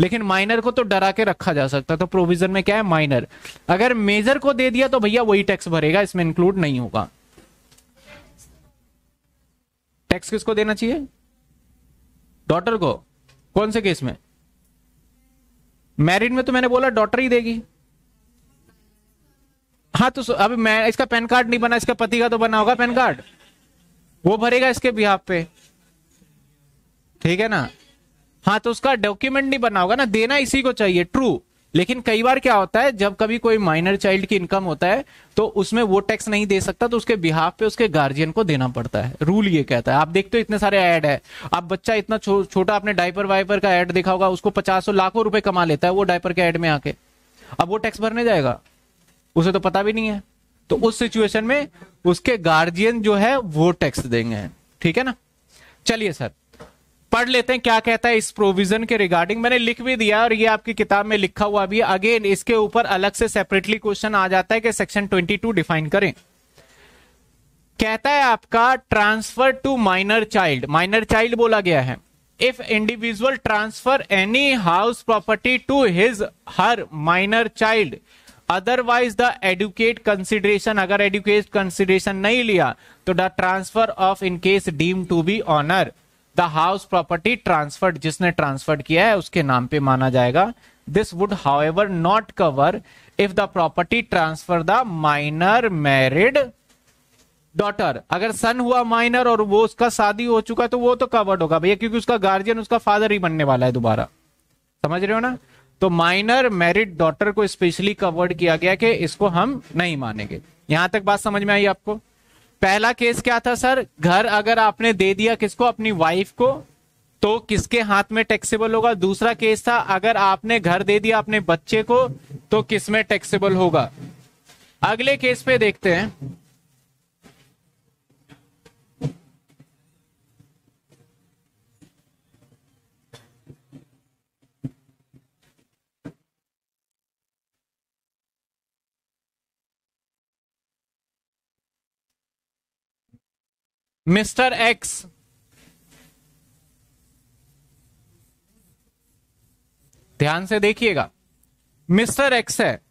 लेकिन माइनर को तो डरा के रखा जा सकता है तो प्रोविज़न में क्या है? माइनर अगर मेजर को दे दिया तो भैया वही टैक्स भरेगा, इसमें इंक्लूड नहीं होगा। टैक्स किसको देना चाहिए? डॉटर को। कौन से केस में? मैरिड में तो मैंने बोला डॉटर ही देगी। हाँ तो अब मैं इसका पैन कार्ड नहीं बना, इसका पति का तो बना होगा पैन कार्ड। वो भरेगा इसके बिहाफ पे। ठीक है ना? हाँ तो उसका डॉक्यूमेंट नहीं बना होगा ना, देना इसी को चाहिए ट्रू लेकिन कई बार क्या होता है जब कभी कोई माइनर चाइल्ड की इनकम होता है तो उसमें वो टैक्स नहीं दे सकता तो उसके बिहाफ पे उसके गार्जियन को देना पड़ता है। रूल ये कहता है। आप देखते हो इतने सारे ऐड है। अब बच्चा इतना छो, छोटा आपने डायपर वाइपर का ऐड देखा होगा उसको पचासों लाखों रुपए कमा लेता है वो डायपर के ऐड में आके। अब वो टैक्स भरने जाएगा। उसे तो पता भी नहीं है। तो उस सिचुएशन में उसके गार्जियन जो है वो टैक्स देंगे। ठीक है ना? चलिए सर। पढ़ लेते हैं क्या कहता है इस प्रोविज़न के रिगार्डिंग मैंने लिख भी दिया और ये आपकी किताब में लिखा हुआ भी अगेन इसके ऊपर अलग से सेपरेटली क्वेश्चन आ जाता है कि सेक्शन 22 डिफाइन करें। कहता है आपका transfer to minor child minor child बोला गया है। If individual transfer any house property to his her minor child otherwise the adequate consideration अगर एडुकेट कंसिडरेशन नहीं लिया तो the transfer of in case deem to be owner the house property transferred, जिसने transferred किया है, उसके नाम पे माना जाएगा। This would however not cover if the property transfer the minor married daughter अगर सन हुआ माइनर और वो उसका शादी हो चुका है तो वो तो कवर्ड होगा भैया, क्योंकि उसका गार्जियन उसका फादर ही बनने वाला है दोबारा। समझ रहे हो ना? तो माइनर मैरिड डॉटर को स्पेशली कवर्ड किया गया कि इसको हम नहीं मानेंगे। यहाँ तक बात समझ में आई आपको? पहला केस क्या था, सर? घर अगर आपने दे दिया किसको? अपनी वाइफ को तो किसके हाथ में टैक्सेबल होगा? दूसरा केस था, अगर आपने घर दे दिया अपने बच्चे को तो किसमें टैक्सेबल होगा? अगले केस पे देखते हैं। Mister X. ध्यान से देखिएगा। मिस्टर एक्स है।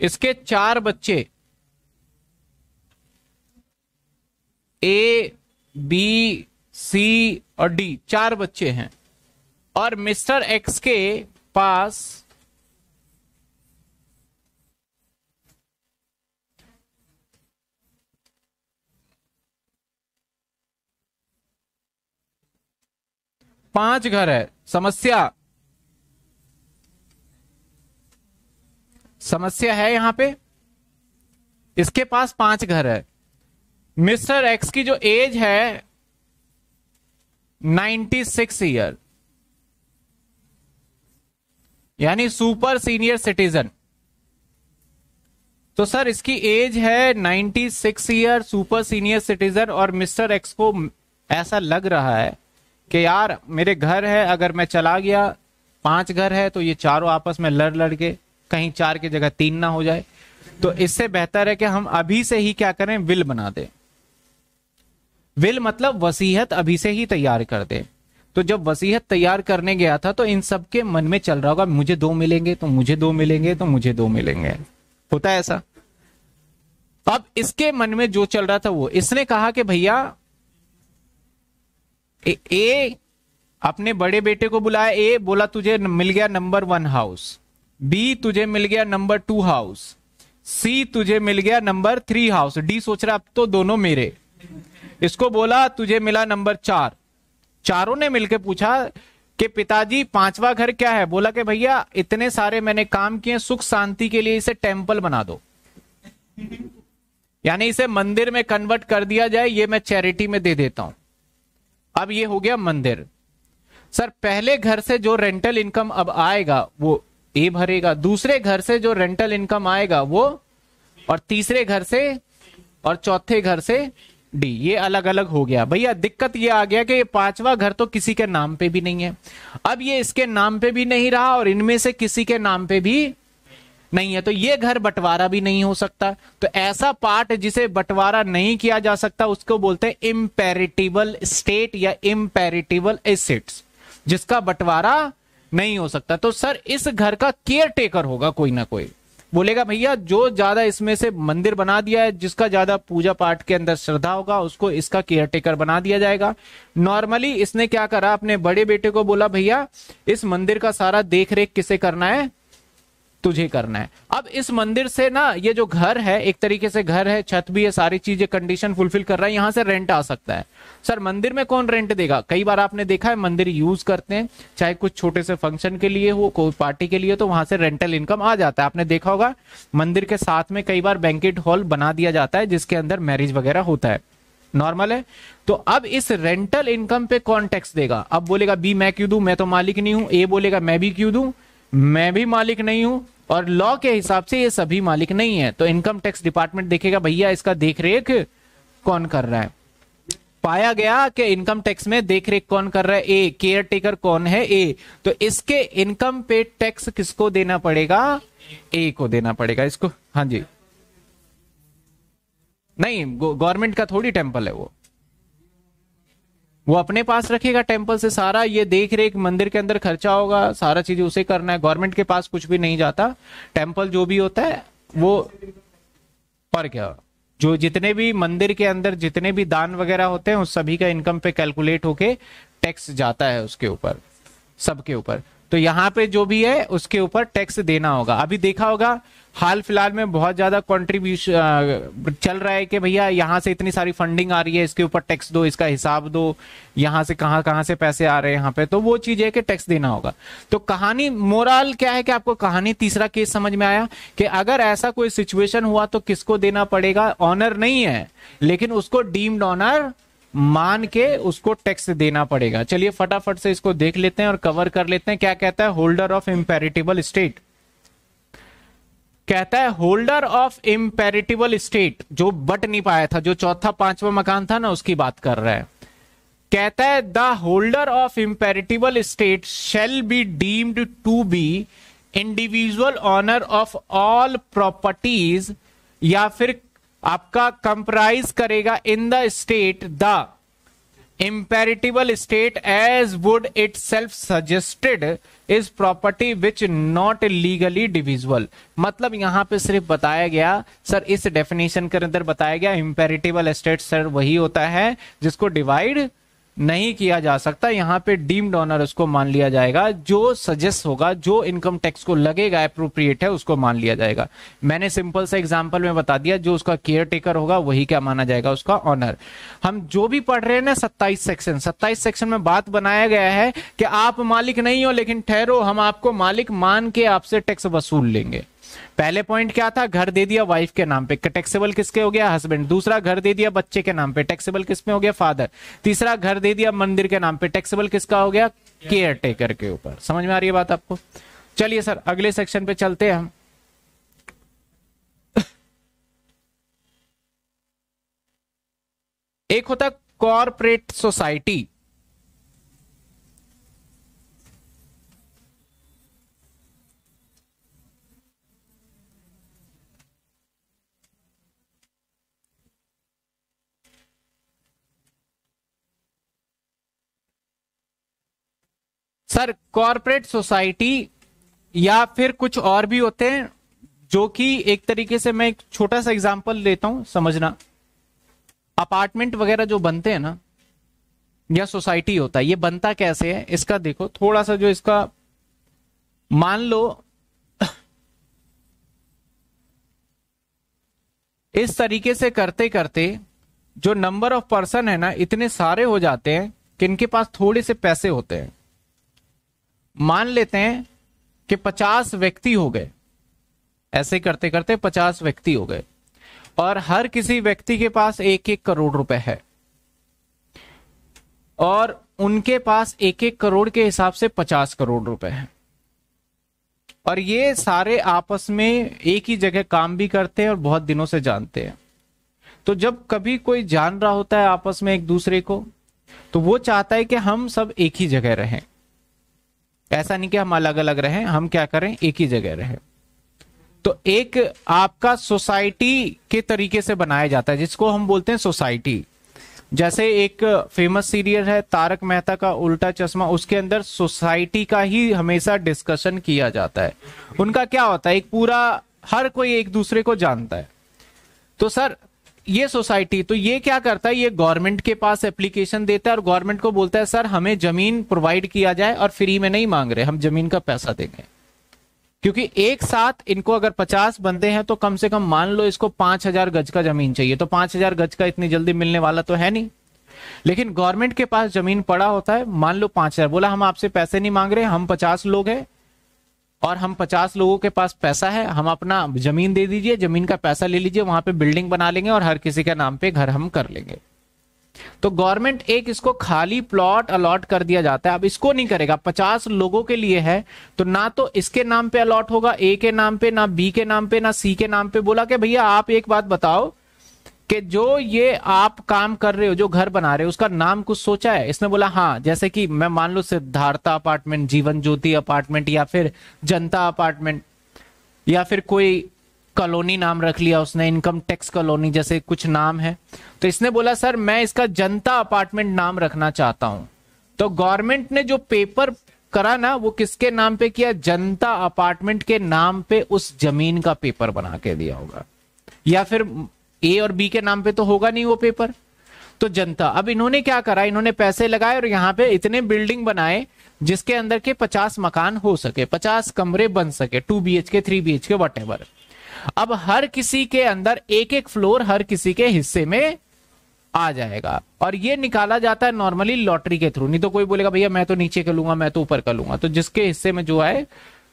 इसके चार बच्चे। ए बी सी और डी चार बच्चे हैं। और मिस्टर एक्स के पास पाँच घर है। समस्या। समस्या है यहाँ पे। इसके पास पाँच घर है। मिस्टर एक्स की जो एज है 96 ईयर। यानी सुपर सीनियर सिटीजन। तो सर, इसकी एज है 96 ईयर, सुपर सीनियर सिटीजन, और मिस्टर एक्स को ऐसा लग रहा है कि यार, मेरे घर है, अगर मैं चला गया, पाँच घर है तो ये चारों आपस में लड़ लड़ के, कहीं चार की जगह तीन ना हो जाए। तो इससे बेहतर है कि हम अभी से ही क्या करें, विल बना दें। विल मतलब वसीहत अभी से ही तैयार कर दे। तो जब वसीहत तैयार करने गया था तो इन सबके मन में चल रहा होगा मुझे दो मिलेंगे तो मुझे दो मिलेंगे तो मुझे दो मिलेंगे। होता है ऐसा? अब इसके मन में जो चल रहा था वो। इसने कहा कि भैया ए, ए अपने बड़े बेटे को बुलाया ए बोला तुझे मिल गया नंबर वन हाउस बी तुझे मिल गया नंबर टू हाउस सी तुझे मिल गया नंबर थ्री हाउस। डी सोच रहा अब तो दोनों मेरे। इसको बोला, तुझे मिला नंबर चार. चारों ने मिलकर पूछा कि, पिताजी, पांचवा घर क्या है? बोला कि, भैया, इतने सारे मैंने काम किए, सुख शांति के लिए इसे टेंपल बना दो। यानी इसे मंदिर में कन्वर्ट कर दिया जाए, ये मैं चैरिटी में दे देता हूँ। अब ये हो गया मंदिर। सर, पहले घर से जो रेंटल इनकम अब आएगा, वो ए भरेगा। दूसरे घर से जो रेंटल इनकम आएगा, वो, और तीसरे घर से, और चौथे घर से डी ये अलग अलग हो गया। भैया, दिक्कत ये आ गया कि ये पांचवा घर तो किसी के नाम पे भी नहीं है। अब ये इसके नाम पे भी नहीं रहा और इनमें से किसी के नाम पे भी नहीं है। तो ये घर बंटवारा भी नहीं हो सकता। तो ऐसा पार्ट जिसे बंटवारा नहीं किया जा सकता, उसको बोलते हैं इम्पेरिटिबल स्टेट या इम्पेरिटिबल एसेट्स जिसका बंटवारा नहीं हो सकता। तो सर, इस घर का केयर टेकर होगा कोई ना कोई। बोलेगा, भैया, जो ज़्यादा इसमें से मंदिर बना दिया है, जिसका ज़्यादा पूजा पाठ के अंदर श्रद्धा होगा, उसको इसका केयर टेकर बना दिया जाएगा। नॉर्मली इसने क्या करा, अपने बड़े बेटे को बोला, भैया, इस मंदिर का सारा देख रेख किसे करना है? तुझे करना है। अब इस मंदिर से ना, ये जो घर है, एक तरीके से घर है, छत भी है, सारी चीज़ें कंडीशन फुलफिल कर रहा है, यहाँ से रेंट आ सकता है। सर, मंदिर में कौन रेंट देगा? कई बार आपने देखा है, मंदिर यूज़ करते हैं, चाहे कुछ छोटे से फ़ंक्शन के लिए हो, कोई पार्टी के लिए तो वहाँ से रेंटल इनकम आ जाता है। आपने देखा होगा, मंदिर के साथ में कई बार बैंकेट हॉल बना दिया जाता है, जिसके अंदर मैरिज वगैरह होता है। नॉर्मल है? तो अब इस रेंटल इनकम पे कौन टैक्स देगा? अब बोलेगा बी मैं क्यों दू? मैं तो मालिक नहीं हूँ। ए बोलेगा, मैं भी क्यों दू? मैं भी मालिक नहीं हूँ। और लॉ के हिसाब से ये सभी मालिक नहीं है। तो इनकम टैक्स डिपार्टमेंट देखेगा, भैया, इसका देखरेख कौन कर रहा है? पाया गया कि इनकम टैक्स में देखरेख कौन कर रहा है? ए केयर टेकर कौन है? ए तो इसके इनकम पे टैक्स किसको देना पड़ेगा? ए को देना पड़ेगा इसको। हाँ जी। नहीं गवर्नमेंट का थोड़ी टेंपल है वो। वो अपने पास रखेगा टेंपल से सारा, ये देख रेख मंदिर के अंदर खर्चा होगा, सारा चीज़ उसे करना है। गवर्नमेंट के पास कुछ भी नहीं जाता। टेंपल जो भी होता है, वो पर क्या? जो जितने भी मंदिर के अंदर जितने भी दान वगैरह होते हैं, उस सभी का इनकम पे कैलकुलेट होके टैक्स जाता है उसके ऊपर, सबके ऊपर। तो यहाँ पे जो भी है, उसके ऊपर टैक्स देना होगा। अभी देखा होगा, हाल फ़िलहाल में बहुत ज़्यादा कंट्रीब्यूशन चल रहा है कि भैया यहाँ से इतनी सारी फंडिंग आ रही है, इसके ऊपर टैक्स दो, इसका हिसाब दो, यहाँ से कहाँ कहाँ से पैसे आ रहे हैं यहाँ पे तो वो चीज़ है कि टैक्स देना होगा। तो कहानी मोरल क्या है कि आपको कहानी तीसरा केस समझ में आया कि अगर ऐसा कोई सिचुएशन हुआ तो किसको देना पड़ेगा? ऑनर नहीं है, लेकिन उसको डीम्ड ऑनर मान के उसको टैक्स देना पड़ेगा। चलिए फटाफट से इसको देख लेते हैं और कवर कर लेते हैं। क्या कहता है? होल्डर ऑफ़ इंपेरिटेबल स्टेट कहता है होल्डर ऑफ़ इम्पेरिटिबल स्टेट जो बट नहीं पाया था, जो चौथा, पांचवा मकान था ना, उसकी बात कर रहा है। कहता है the holder of impartible estate shall be deemed to be individual owner of all properties या फिर आपका कंप्राइज करेगा in the estate the impartible estate as would itself suggested is property which not legally divisible मतलब यहाँ पे सिर्फ़ बताया गया सर इस डेफिनेशन के अंदर बताया गया इम्पेरिटिबल स्टेट सर वही होता है जिसको डिवाइड नहीं किया जा सकता। यहाँ पे डीम्ड ऑनर उसको मान लिया जाएगा। जो सजेस्ट होगा, जो इनकम टैक्स को लगेगा अप्रोप्रिएट है, उसको मान लिया जाएगा। मैंने सिंपल सा एग्जांपल में बता दिया, जो उसका केयर टेकर होगा, वही क्या माना जाएगा उसका ऑनर हम जो भी पढ़ रहे हैं ना, सत्ताईस सेक्शन सत्ताईस सेक्शन में बात बनाया गया है कि आप मालिक नहीं हो, लेकिन ठहरो, हम आपको मालिक मान के आपसे टैक्स वसूल लेंगे। पहले पॉइंट क्या था? घर दे दिया वाइफ के नाम पे। टैक्सेबल किसके हो गया? हस्बैंड दूसरा घर दे दिया बच्चे के नाम पे। टैक्सेबल किसमें हो गया? फादर तीसरा घर दे दिया मंदिर के नाम पे। टैक्सेबल किसका हो गया? केयर टेकर के ऊपर। समझ में आ रही है बात आपको? चलिए सर, अगले सेक्शन पे चलते हैं हम। एक होता corporate society sir corporate society या फिर कुछ और भी होते हैं जो कि एक तरीके से मैं एक छोटा सा एग्जांपल लेता हूँ, समझना। अपार्टमेंट वगैरह जो बनते हैं ना, या सोसाइटी होता है, ये बनता कैसे है, इसका देखो, थोड़ा सा जो इसका, मान लो, इस तरीके से करते करते जो नंबर ऑफ़ पर्सन है ना, इतने सारे हो जाते हैं कि इनके पास थोड़े से पैसे होते हैं। मान लेते हैं कि पचास व्यक्ति हो गए। ऐसे करते करते पचास व्यक्ति हो गए। और हर किसी व्यक्ति के पास एक एक करोड़ रुपए है। और उनके पास एक एक करोड़ के हिसाब से पचास करोड़ रुपए है। और ये सारे आपस में एक ही जगह काम भी करते हैं और बहुत दिनों से जानते हैं। तो जब कभी कोई जान रहा होता है आपस में एक दूसरे को तो वो चाहता है कि हम सब एक ही जगह रहें। ऐसा नहीं कि हम अलग अलग रहें, हम क्या करें? एक ही जगह रहें। तो एक आपका सोसाइटी के तरीके से बनाया जाता है, जिसको हम बोलते हैं सोसाइटी। जैसे एक फ़ेमस सीरियल है, तारक मेहता का उल्टा चश्मा, उसके अंदर सोसाइटी का ही हमेशा डिस्कशन किया जाता है। उनका क्या होता है, एक पूरा हर कोई एक दूसरे को जानता है। तो सर ये सोसाइटी तो ये क्या करता है? ये गवर्नमेंट के पास एप्लीकेशन देता है और गवर्नमेंट को बोलता है, सर, हमें ज़मीन प्रोवाइड किया जाए और फ्री में नहीं मांग रहे, हम ज़मीन का पैसा देंगे। क्योंकि एक साथ इनको अगर पचास बंदे हैं तो कम से कम मान लो इसको पाँच हज़ार गज का ज़मीन चाहिए। तो पाँच हज़ार गज का इतनी जल्दी मिलने वाला तो है नहीं। लेकिन गवर्नमेंट के पास ज़मीन पड़ा होता है, मान लो पाँच हज़ार। बोला, हम आपसे पैसे नहीं मांग रहे, हम पचास लोग हैं और हम पचास लोगों के पास पैसा है, हम अपना ज़मीन दे दीजिए, ज़मीन का पैसा ले लीजिए, वहाँ पे बिल्डिंग बना लेंगे और हर किसी के नाम पे घर हम कर लेंगे। तो गवर्नमेंट एक इसको खाली प्लॉट अलॉट कर दिया जाता है। अब इसको नहीं करेगा, पचास लोगों के लिए है तो ना तो इसके नाम पे अलॉट होगा, ए के नाम पे, ना बी के नाम पे, ना सी के नाम पे। बोला कि भैया, आप एक बात बताओ कि जो ये आप काम कर रहे हो, जो घर बना रहे हो, उसका नाम कुछ सोचा है? इसने बोला हाँ जैसे कि मैं मान लो सिद्धार्था अपार्टमेंट, जीवन ज्योति अपार्टमेंट या फिर जनता अपार्टमेंट या फिर कोई कॉलोनी नाम रख लिया उसने, इनकम टैक्स कॉलोनी जैसे कुछ नाम है। तो इसने बोला, सर, मैं इसका जनता अपार्टमेंट नाम रखना चाहता हूँ। तो गवर्नमेंट ने जो पेपर करा ना, वो किसके नाम पे किया? जनता अपार्टमेंट के नाम पे उस ज़मीन का पेपर बना के दिया होगा। या फिर ए और बी के नाम पे तो होगा नहीं वो पेपर तो जनता, अब इन्होंने क्या करा? इन्होंने पैसे लगाए और यहाँ पे इतने बिल्डिंग बनाए जिसके अंदर के पचास मकान हो सके, पचास कमरे बन सके two B H K three B H K what अब हर किसी के अंदर एक एक फ्लोर हर किसी के हिस्से में आ जाएगा। और ये निकाला जाता है नॉर्मली लॉटरी के थ्रू नहीं तो कोई बोलेगा, भैया, मैं तो नीचे कर लूँगा, मैं तो ऊपर कर लूँगा। तो जिसके हिस्से में जो है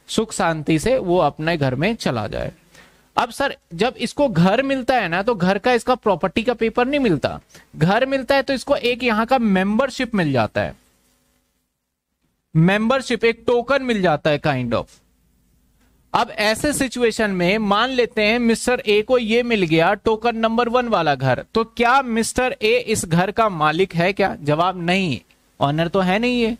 सुख शांति से वो अपने घर में चला जाए। अब सर, जब इसको घर मिलता है ना तो घर का इसका प्रॉपर्टी का पेपर नहीं मिलता। घर मिलता है तो इसको एक यहाँ का मेंबरशिप मिल जाता है। मेंबरशिप एक टोकन मिल जाता है काइंड ऑफ़ अब ऐसे सिचुएशन में मान लेते हैं, मिस्टर ए को यह मिल गया टोकन नंबर वन वाला घर। तो क्या मिस्टर ए इस घर का मालिक है क्या? जवाब नहीं। ऑनर तो है नहीं ये।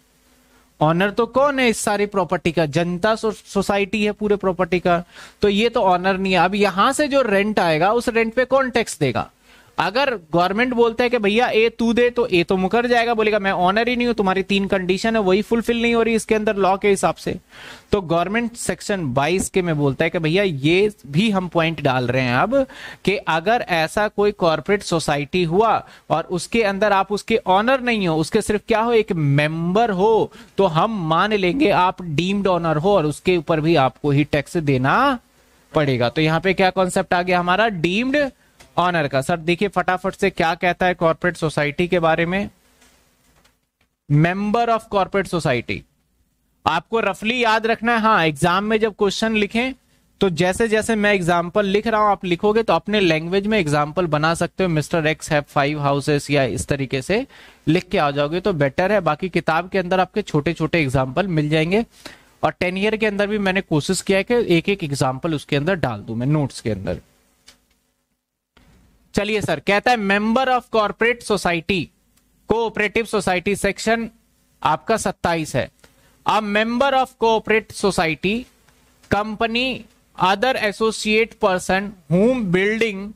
ऑनर तो कौन है इस सारी प्रॉपर्टी का? जनता सोसाइटी है पूरे प्रॉपर्टी का। तो ये तो ऑनर नहीं है। अब यहाँ से जो रेंट आएगा, उस रेंट पे कौन टैक्स देगा? अगर गवर्नमेंट बोलता है कि भैया ए तू दे तो ए तो मुकर जाएगा। बोलेगा, मैं ऑनर ही नहीं हूँ, तुम्हारी तीन कंडीशन है, वही फुलफिल नहीं हो रही इसके अंदर लॉ के हिसाब से। तो गवर्नमेंट सेक्शन 22 के में बोलता है कि भैया, ये भी हम पॉइंट डाल रहे हैं अब कि अगर ऐसा कोई कॉरपोरेट सोसाइटी हुआ और उसके अंदर आप उसके ऑनर नहीं हो, उसके सिर्फ़ क्या हो, एक मेंबर हो तो हम मान लेंगे आप डीम्ड ऑनर हो और उसके ऊपर भी आपको ही टैक्स देना पड़ेगा। तो यहाँ पे क्या कॉन्सेप्ट आ गया हमारा? डीम्ड ऑनर का। सर, देखिए फटाफट से क्या कहता है कॉर्पोरेट सोसाइटी के बारे में। मेंबर ऑफ़ कॉर्पोरेट सोसाइटी आपको रफली याद रखना है हाँ एग्ज़ाम में जब क्वेश्चन लिखें तो जैसे जैसे मैं एग्ज़ाम्पल लिख रहा हूँ, आप लिखोगे तो अपने लैंग्वेज में एग्ज़ाम्पल बना सकते हो mister X have five houses या इस तरीके से। लिख के आ जाओगे तो बेटर है। बाकी किताब के अंदर आपके छोटे छोटे एग्ज़ाम्पल मिल जाएँगे। और टेन ईयर के अंदर भी मैंने कोशिश किया है कि एक एक एग्ज़ाम्पल उसके अंदर डाल दू, मैं नोट्स के अंदर। चलिए सर, कहता है member of corporate society cooperative society section आपका सत्ताईस है। A member of cooperative society company other associate person home building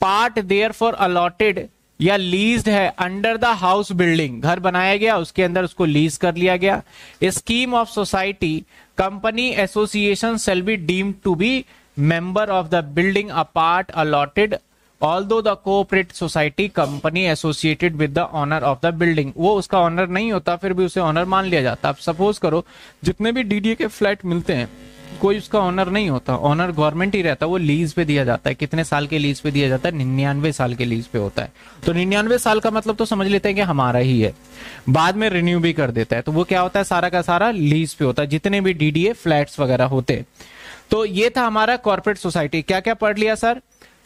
part there for allotted या लीज्ड है अंडर द हाउस बिल्डिंग घर बनाया गया, उसके अंदर उसको लीज कर लिया गया। Scheme of society company association shall be deemed to be member of the building a part allotted although the cooperate society company associated with the owner of the building वो उसका ऑनर नहीं होता, फिर भी उसे ऑनर मान लिया जाता। अब सपोज़ करो, जितने भी डीडीए के फ्लैट मिलते हैं, कोई उसका ऑनर नहीं होता। ऑनर गवर्नमेंट ही रहता है वो लीज पे दिया जाता है। कितने साल के लीज पे दिया जाता है? निन्यानवे साल के लीज पे होता है। तो निन्यानवे साल का मतलब तो समझ लेते हैं कि हमारा ही है। बाद में रिन्यू भी कर देता है। तो वो क्या होता है? सारा का सारा लीज पे होता है। जितने भी डीडीए फ्लैट्स वगैरह होते तो ये था हमारा कॉर्पोरेट सोसाइटी क्या क्या पढ़ लिया सर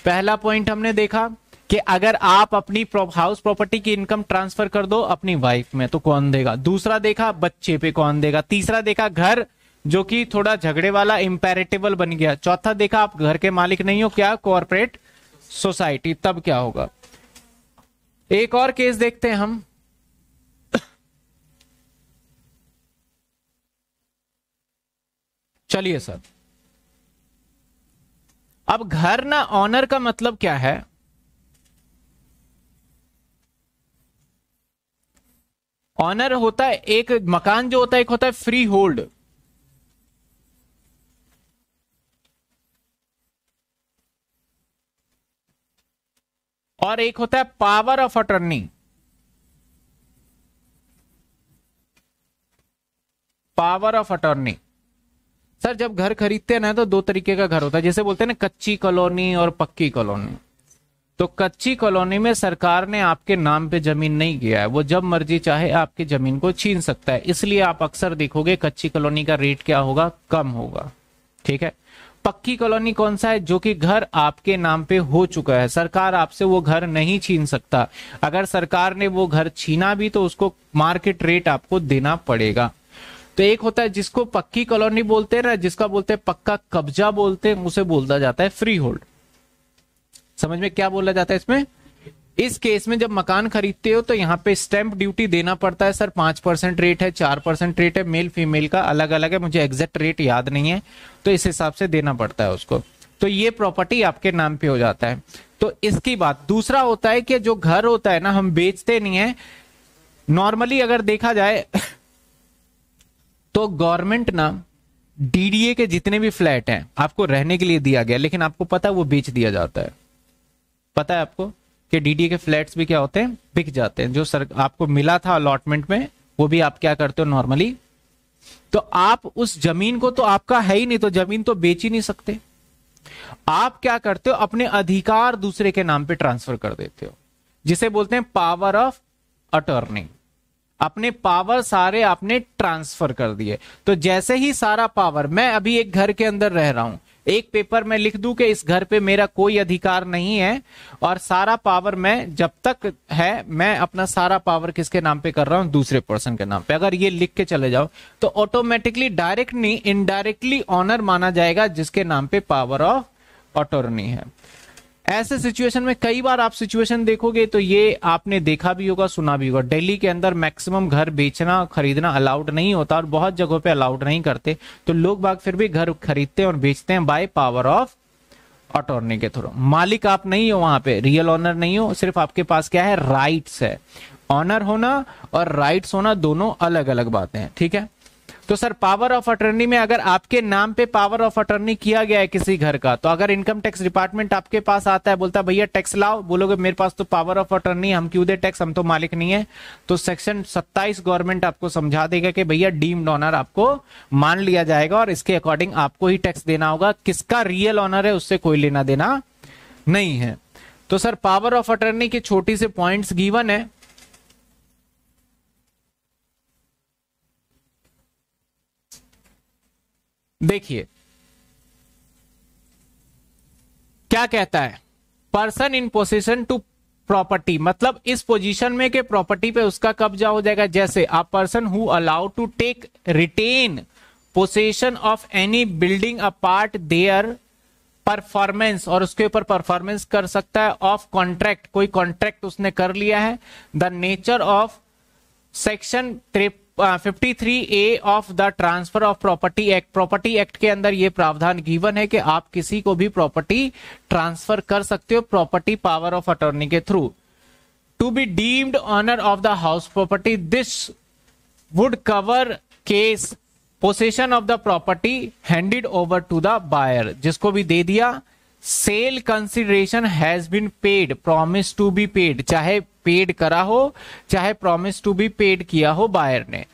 पहला पॉइंट हमने देखा कि अगर आप अपनी हाउस प्रॉपर्टी की इनकम ट्रांसफ़र कर दो अपनी वाइफ में तो कौन देगा? दूसरा देखा, बच्चे पे कौन देगा? तीसरा देखा, घर, जो कि थोड़ा झगड़े वाला इंपेरेटिवल बन गया। चौथा देखा, आप घर के मालिक नहीं हो, क्या? कॉरपोरेट सोसाइटी तब क्या होगा? एक और केस देखते हैं हम। (coughs) चलिए सर। अब घर ना ऑनर का मतलब क्या है? ऑनर होता है एक मकान जो होता है, एक होता है फ्री होल्ड और एक होता है power of attorney power of attorney sir, जब घर खरीदते हैं ना तो दो तरीके का घर होता है। जैसे बोलते हैं ना, कच्ची कॉलोनी और पक्की कॉलोनी। तो कच्ची कॉलोनी में सरकार ने आपके नाम पे ज़मीन नहीं किया है। वो जब मर्ज़ी चाहे, आपकी ज़मीन को छीन सकता है। इसलिए आप अक्सर देखोगे, कच्ची कॉलोनी का रेट क्या होगा? कम होगा। ठीक है? पक्की कॉलोनी कौन सा है? जो कि घर आपके नाम पे हो चुका है। सरकार आपसे वो घर नहीं छीन सकता। अगर सरकार ने वो घर छीना भी तो उसको मार्केट रेट आपको देना पड़ेगा। तो एक होता है, जिसको पक्की कॉलोनी बोलते हैं ना, जिसका बोलते हैं पक्का कब्जा बोलते हैं, उसे बोलता जाता है फ्री होल्ड समझ में क्या बोला जाता है इसमें? इस केस में जब मकान खरीदते हो तो यहाँ पे स्टैंप ड्यूटी देना पड़ता है, सर। पाँच परसेंट रेट है, चार परसेंट रेट है मेल फीमेल का अलग अलग है, मुझे एग्जैक्ट रेट याद नहीं है तो इस हिसाब से देना पड़ता है उसको। तो ये प्रॉपर्टी आपके नाम पे हो जाता है। तो इसकी बात, दूसरा होता है कि जो घर होता है ना, हम बेचते नहीं है। नॉर्मली अगर देखा जाए तो गवर्नमेंट ना डीडीए के जितने भी फ्लैट हैं, आपको रहने के लिए दिया गया, लेकिन आपको पता है वो बेच दिया जाता है। पता है आपको कि डीडीए के फ्लैट्स भी क्या होते हैं? बिक जाते हैं। जो सर, आपको मिला था अलॉटमेंट में, वो भी आप क्या करते हो नॉर्मली तो आप उस ज़मीन को तो आपका है ही नहीं तो ज़मीन तो बेच ही नहीं सकते। आप क्या करते हो? अपने अधिकार दूसरे के नाम पे ट्रांसफ़र कर देते हो, जिसे बोलते हैं पावर ऑफ़ अटर्निंग अपने पावर सारे आपने ट्रांसफ़र कर दिए। तो जैसे ही सारा पावर मैं अभी एक घर के अंदर रह रहा हूँ। एक पेपर में लिख दूँ कि इस घर पे मेरा कोई अधिकार नहीं है और सारा पावर मैं जब तक है, मैं अपना सारा पावर किसके नाम पे कर रहा हूँ? दूसरे पर्सन के नाम पे। अगर ये लिख के चले जाओ तो ऑटोमेटिकली डायरेक्ट नहीं इनडायरेक्टली ऑनर माना जाएगा, जिसके नाम पे पावर ऑफ़ अटॉर्नी है। ऐसे सिचुएशन में कई बार आप सिचुएशन देखोगे तो ये आपने देखा भी होगा, सुना भी होगा। दिल्ली के अंदर मैक्सिमम घर बेचना, खरीदना अलाउड नहीं होता और बहुत जगहों पे अलाउड नहीं करते। तो लोग बाग फिर भी घर खरीदते हैं और बेचते हैं बाय पावर ऑफ़ अटॉर्नी के थ्रू। मालिक आप नहीं हो वहाँ पे रियल ऑनर नहीं हो, सिर्फ़ आपके पास क्या है राइट्स है। ऑनर होना और राइट्स होना दोनों अलग अलग बातें हैं, ठीक है? तो सर पावर ऑफ़ अटर्नी में अगर आपके नाम पे पावर ऑफ़ अटर्नी किया गया है किसी घर का तो अगर इनकम टैक्स डिपार्टमेंट आपके पास आता है, बोलता भैया टैक्स लाओ। बोलोगे, मेरे पास तो पावर ऑफ़ अटर्नी हम क्यों दे टैक्स हम तो मालिक नहीं है। तो सेक्शन 27 गवर्नमेंट आपको समझा देगा कि, भैया डीम्ड ऑनर आपको मान लिया जाएगा और इसके अकॉर्डिंग आपको ही टैक्स देना होगा। किसका रियल ऑनर है, उससे कोई लेना देना नहीं है। तो सर पावर ऑफ़ अटर्नी के छोटी से पॉइंट्स गिवन है। देखिए, क्या कहता है? Person in position to property मतलब इस पोजीशन में के प्रॉपर्टी पे उसका कब्जा हो जाएगा। जैसे a person who allow to take retain possession of any building a part there performance और उसके ऊपर परफॉर्मेंस कर सकता है ऑफ़ कॉन्ट्रैक्ट कोई कॉन्ट्रैक्ट उसने कर लिया है। The nature of section fifty three A of the transfer of property act property act के अंदर यह प्रावधान गिवन है कि आप किसी को भी प्रॉपर्टी ट्रांसफ़र कर सकते हो प्रॉपर्टी पावर ऑफ़ अटॉर्नी के through to be deemed owner of the house property this would cover case possession of the property handed over to the buyer जिसको भी दे दिया sale consideration has been paid promise to be paid चाहे paid करा हो, चाहे promise to be paid किया हो बायर ने।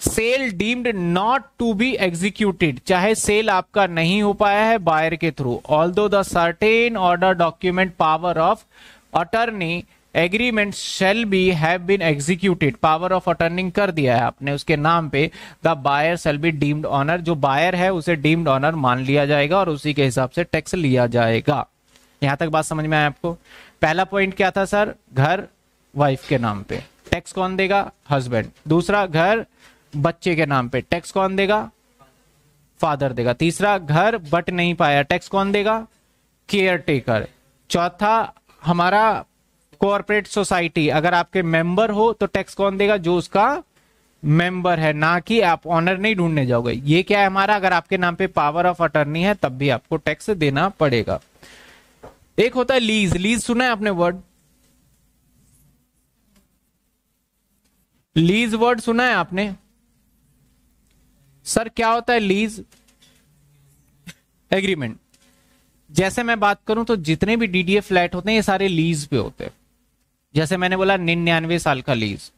Sale deemed not to be executed, चाहे सेल आपका नहीं हो पाया है बायर के through. Although the certain order document power of attorney agreement shall be have been executed power of attorney कर दिया है आपने उसके नाम पे the buyer shall be deemed owner जो बायर है उसे डीम्ड ऑनर मान लिया जाएगा और उसी के हिसाब से टैक्स लिया जाएगा यहाँ तक बात समझ में आया आपको पहला पॉइंट क्या था सर घर वाइफ के नाम पे टैक्स कौन देगा हस्बैंड दूसरा घर बच्चे के नाम पे टैक्स कौन देगा फादर देगा तीसरा घर बट नहीं पाया टैक्स कौन देगा केयर टेकर चौथा हमारा कॉरपोरेट सोसाइटी अगर आपके मेंबर हो तो टैक्स कौन देगा जो उसका मेंबर है, ना कि आप ऑनर नहीं ढूँढने जाओगे। ये क्या है हमारा? अगर आपके नाम पे पावर ऑफ़ अटर्नी है, तब भी आपको टैक्स देना पड़ेगा। एक होता है लीज लीज सुना है आपने वर्ड लीज वर्ड सुना है आपने? सर क्या होता है लीज एग्रीमेंट जैसे मैं बात करूँ तो जितने भी डीडीए फ्लैट होते हैं, ये सारे लीज पे होते हैं। जैसे मैंने बोला निन्यानवे साल का लीज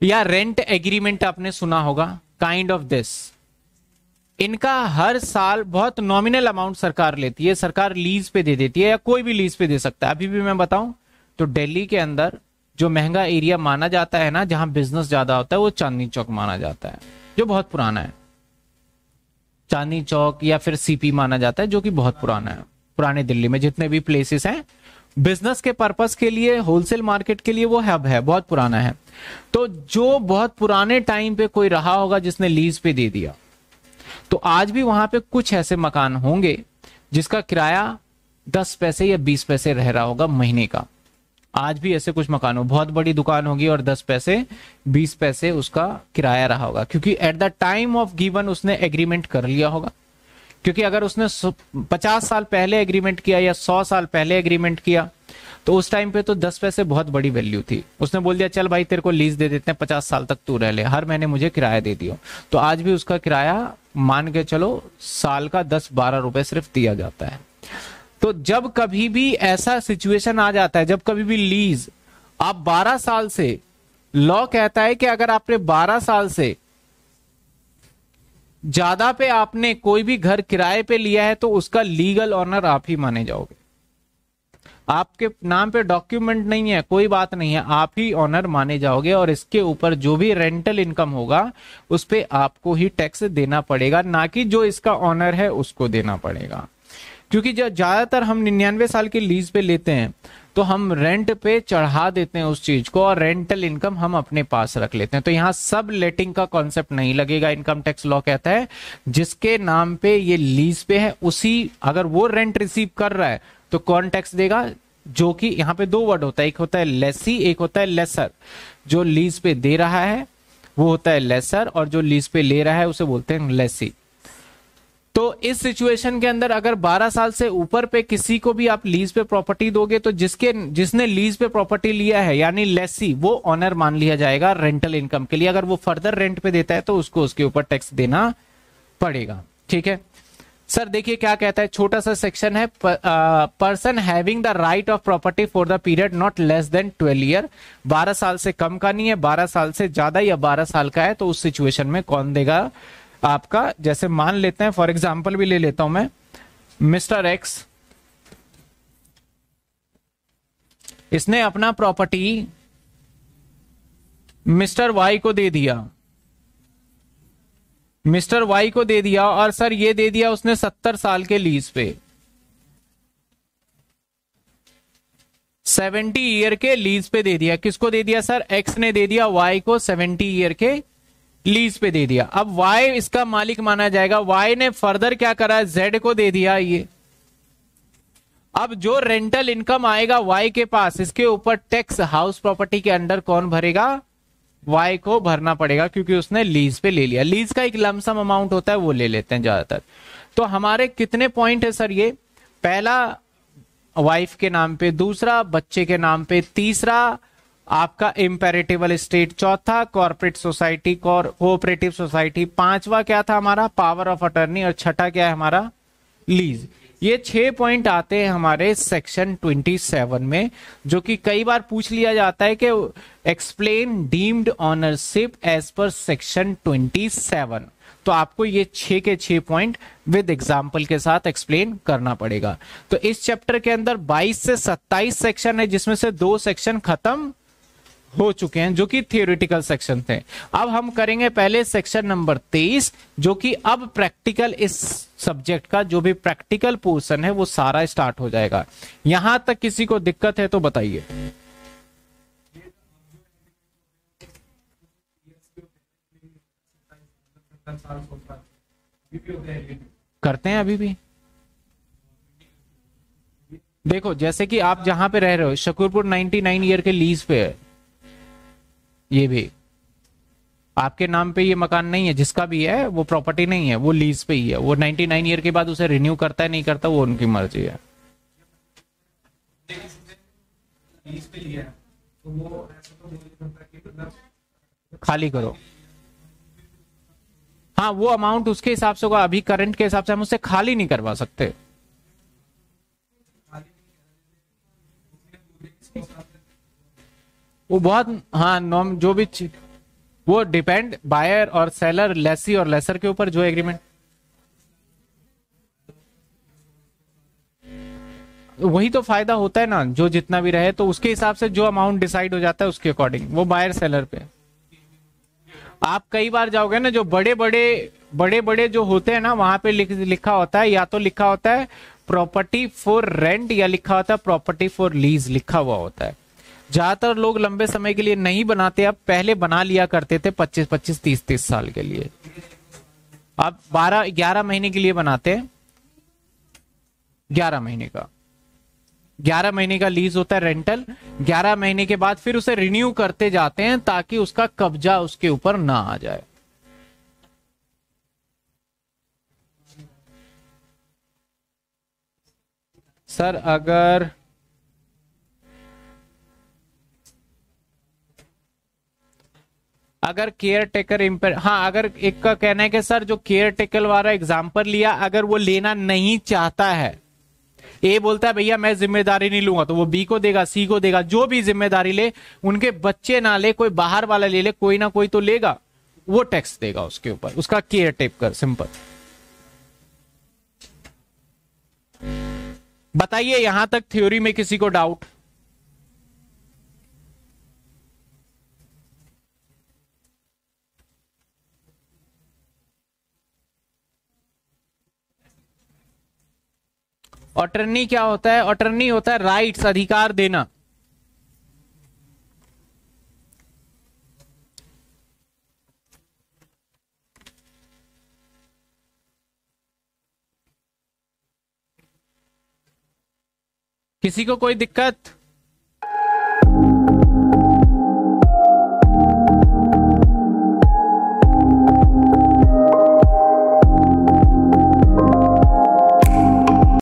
या रेंट एग्रीमेंट आपने सुना होगा काइंड ऑफ़ दिस इनका हर साल बहुत नॉमिनल अमाउंट सरकार लेती है, सरकार लीज पे दे देती है या कोई भी लीज पे दे सकता है। अभी भी मैं बताऊँ तो दिल्ली के अंदर जो महँगा एरिया माना जाता है ना, जहाँ बिज़नेस ज़्यादा होता है, वो चांदनी चौक माना जाता है, जो बहुत पुराना है। चांदनी चौक या फिर सीपी माना जाता है, जो कि बहुत पुराना है। पुराने दिल्ली में जितने भी प्लेसेस हैं बिज़नेस के पर्पस के लिए, होलसेल मार्केट के लिए वो हब है, बहुत पुराना है। तो जो बहुत पुराने टाइम पे कोई रहा होगा जिसने लीज पे दे दिया। तो आज भी वहाँ पे कुछ ऐसे मकान होंगे जिसका किराया दस पैसे या बीस पैसे रह रहा होगा महीने का। आज भी ऐसे कुछ मकान हो, बहुत बड़ी दुकान होगी और दस पैसे, बीस पैसे उसका किराया रहा होगा। क्योंकि at the time of given उसने एग्रीमेंट कर लिया होगा। क्योंकि अगर उसने पचास साल पहले एग्रीमेंट किया या सौ साल पहले एग्रीमेंट किया तो उस टाइम पे तो दस पैसे बहुत बड़ी वैल्यू थी। उसने बोल दिया, चल भाई, तेरे को लीज दे देते हैं, पचास साल तक तू रह ले। हर महीने मुझे किराया दे दियो। तो आज भी उसका किराया मान के चलो, साल का दस बारह रुपए सिर्फ़ दिया जाता है। तो जब कभी भी ऐसा सिचुएशन आ जाता है, जब कभी भी लीज आप बारह साल से लॉ कहता है कि अगर आपने बारह साल से ज़्यादा पे आपने कोई भी घर किराए पे लिया है तो उसका लीगल ऑनर आप ही माने जाओगे। आपके नाम पे डॉक्यूमेंट नहीं है, कोई बात नहीं है, आप ही ऑनर माने जाओगे और इसके ऊपर जो भी रेंटल इनकम होगा, उस पर आपको ही टैक्स देना पड़ेगा, ना कि जो इसका ऑनर है उसको देना पड़ेगा। क्योंकि जब ज़्यादातर हम निन्यानवे साल के लीज पे लेते हैं तो हम रेंट पे चढ़ा देते हैं उस चीज़ को और रेंटल इनकम हम अपने पास रख लेते हैं। तो यहाँ सब लेटिंग का कॉन्सेप्ट नहीं लगेगा इनकम टैक्स लॉ कहता है। जिसके नाम पे ये लीज पे है, उसी अगर वो रेंट रिसीव कर रहा है तो कौन टैक्स देगा? जो कि यहाँ पे दो वर्ड होता है। एक होता है लेसी एक होता है लेसर जो लीज पे दे रहा है, वो होता है लेसर और जो लीज पे ले रहा है, उसे बोलते हैं लेसी तो इस सिचुएशन के अंदर अगर 12 साल से ऊपर पे किसी को भी आप लीज पे प्रॉपर्टी दोगे तो जिसके, जिसने लीज पे प्रॉपर्टी लिया है, यानी लेसी वो ऑनर मान लिया जाएगा रेंटल इनकम के लिए। अगर वो फर्दर रेंट पे देता है तो उसको उसके ऊपर टैक्स देना पड़ेगा। ठीक है? सर देखिए क्या कहता है, छोटा सा सेक्शन है person having the right of property for the period not less than twelve year बारह साल से कम का नहीं है, बारह साल से ज़्यादा या बारह साल का है तो उस सिचुएशन में कौन देगा? आपका, जैसे मान लेते हैं फॉर एग्ज़ाम्पल भी ले लेता हूँ मैं मिस्टर एक्स इसने अपना प्रॉपर्टी मिस्टर वाई को दे दिया। मिस्टर वाई को दे दिया और सर ये दे दिया उसने सत्तर साल के लीज पे। सेवेंटी ईयर के लीज पे दे दिया। किसको दे दिया? सर एक्स ने दे दिया वाई को सेवेंटी ईयर के लीज पे दे दिया। अब वाई इसका मालिक माना जाएगा। वाई ने फर्दर क्या करा? जेड को दे दिया ये। अब जो रेंटल इनकम आएगा वाई के पास, इसके ऊपर टैक्स हाउस प्रॉपर्टी के अंडर कौन भरेगा? वाई को भरना पड़ेगा क्योंकि उसने लीज पे ले लिया। लीज का एक लमसम अमाउंट होता है, वो ले लेते हैं ज़्यादातर। तो हमारे कितने पॉइंट है सर ये? पहला वाइफ के नाम पे, दूसरा बच्चे के नाम पे, तीसरा आपका इंपेरेटिवल स्टेट चौथा कॉर्पोरेट सोसाइटी कोऑपरेटिव सोसाइटी पांचवा क्या था हमारा? पावर ऑफ़ अटर्नी और छठा क्या है हमारा? लीज ये छह पॉइंट आते हैं हमारे सेक्शन 27 में, जो कि कई बार पूछ लिया जाता है कि explain deemed ownership as per section 27 तो आपको ये छह के छह पॉइंट विद एग्ज़ाम्पल के साथ एक्सप्लेन करना पड़ेगा। तो इस चैप्टर के अंदर 22 से 27 सेक्शन है, जिसमें से दो सेक्शन खत्म हो चुके हैं, जो कि थियोरिटिकल सेक्शन थे। अब हम करेंगे पहले सेक्शन नंबर तेईस, जो कि अब प्रैक्टिकल इस सब्जेक्ट का जो भी प्रैक्टिकल पोर्शन है, वो सारा स्टार्ट हो जाएगा। यहाँ तक किसी को दिक्कत है तो बताइए। करते हैं अभी भी। देखो, जैसे कि आप जहाँ पे रह रहे हो, शकरपुर 99 ईयर के लीज पे है। ये भी। आपके नाम पे ये मकान नहीं है, जिसका भी है, वो प्रॉपर्टी नहीं है, वो लीज पे ही है। वो 99 ईयर के बाद उसे रिन्यू करता है, नहीं करता, वो उनकी मर्ज़ी है। खाली करो। हाँ वो अमाउंट उसके हिसाब से होगा, अभी करंट के हिसाब से हम उससे खाली नहीं करवा सकते। वो बहुत हाँ नॉम जो भी वो डिपेंड बायर और सेलर लेसी और लेसर के ऊपर जो एग्रीमेंट वही तो फ़ायदा होता है ना जो जितना भी रहे तो उसके हिसाब से जो अमाउंट डिसाइड हो जाता है उसके अकॉर्डिंग वो बायर सेलर पे। आप कई बार जाओगे ना जो बड़े बड़े बड़े बड़े जो होते हैं ना वहाँ पे लिख, लिखा होता है या तो लिखा होता है प्रॉपर्टी फॉर रेंट या लिखा होता है प्रॉपर्टी फॉर लीज लिखा हुआ होता है। ज़्यादातर लोग लंबे समय के लिए नहीं बनाते, अब पहले बना लिया करते थे 25 25 30 30 साल के लिए। अब 12 11 महीने के लिए बनाते हैं। 11 महीने का। 11 महीने का लीज होता है रेंटल 11 महीने के बाद फिर उसे रिन्यू करते जाते हैं ताकि उसका कब्जा उसके ऊपर ना आ जाए। सर, अगर अगर केयर टेकर इम्पेयर हाँ अगर एक का कहना है कि सर, जो केयर टेकर वाला एग्ज़ाम्पल लिया, अगर वो लेना नहीं चाहता है ए बोलता है, भैया, मैं ज़िम्मेदारी नहीं लूँगा। तो वो बी को देगा सी को देगा। जो भी ज़िम्मेदारी ले, उनके बच्चे ना ले, कोई बाहर वाला ले ले, कोई ना कोई तो लेगा। वो टैक्स देगा उसके ऊपर। उसका केयर टेकर सिंपल बताइए, यहाँ तक थ्योरी में किसी को डाउट ऑटर्नी क्या होता है? ऑटर्नी होता है राइट्स अधिकार देना। किसी को कोई दिक्कत?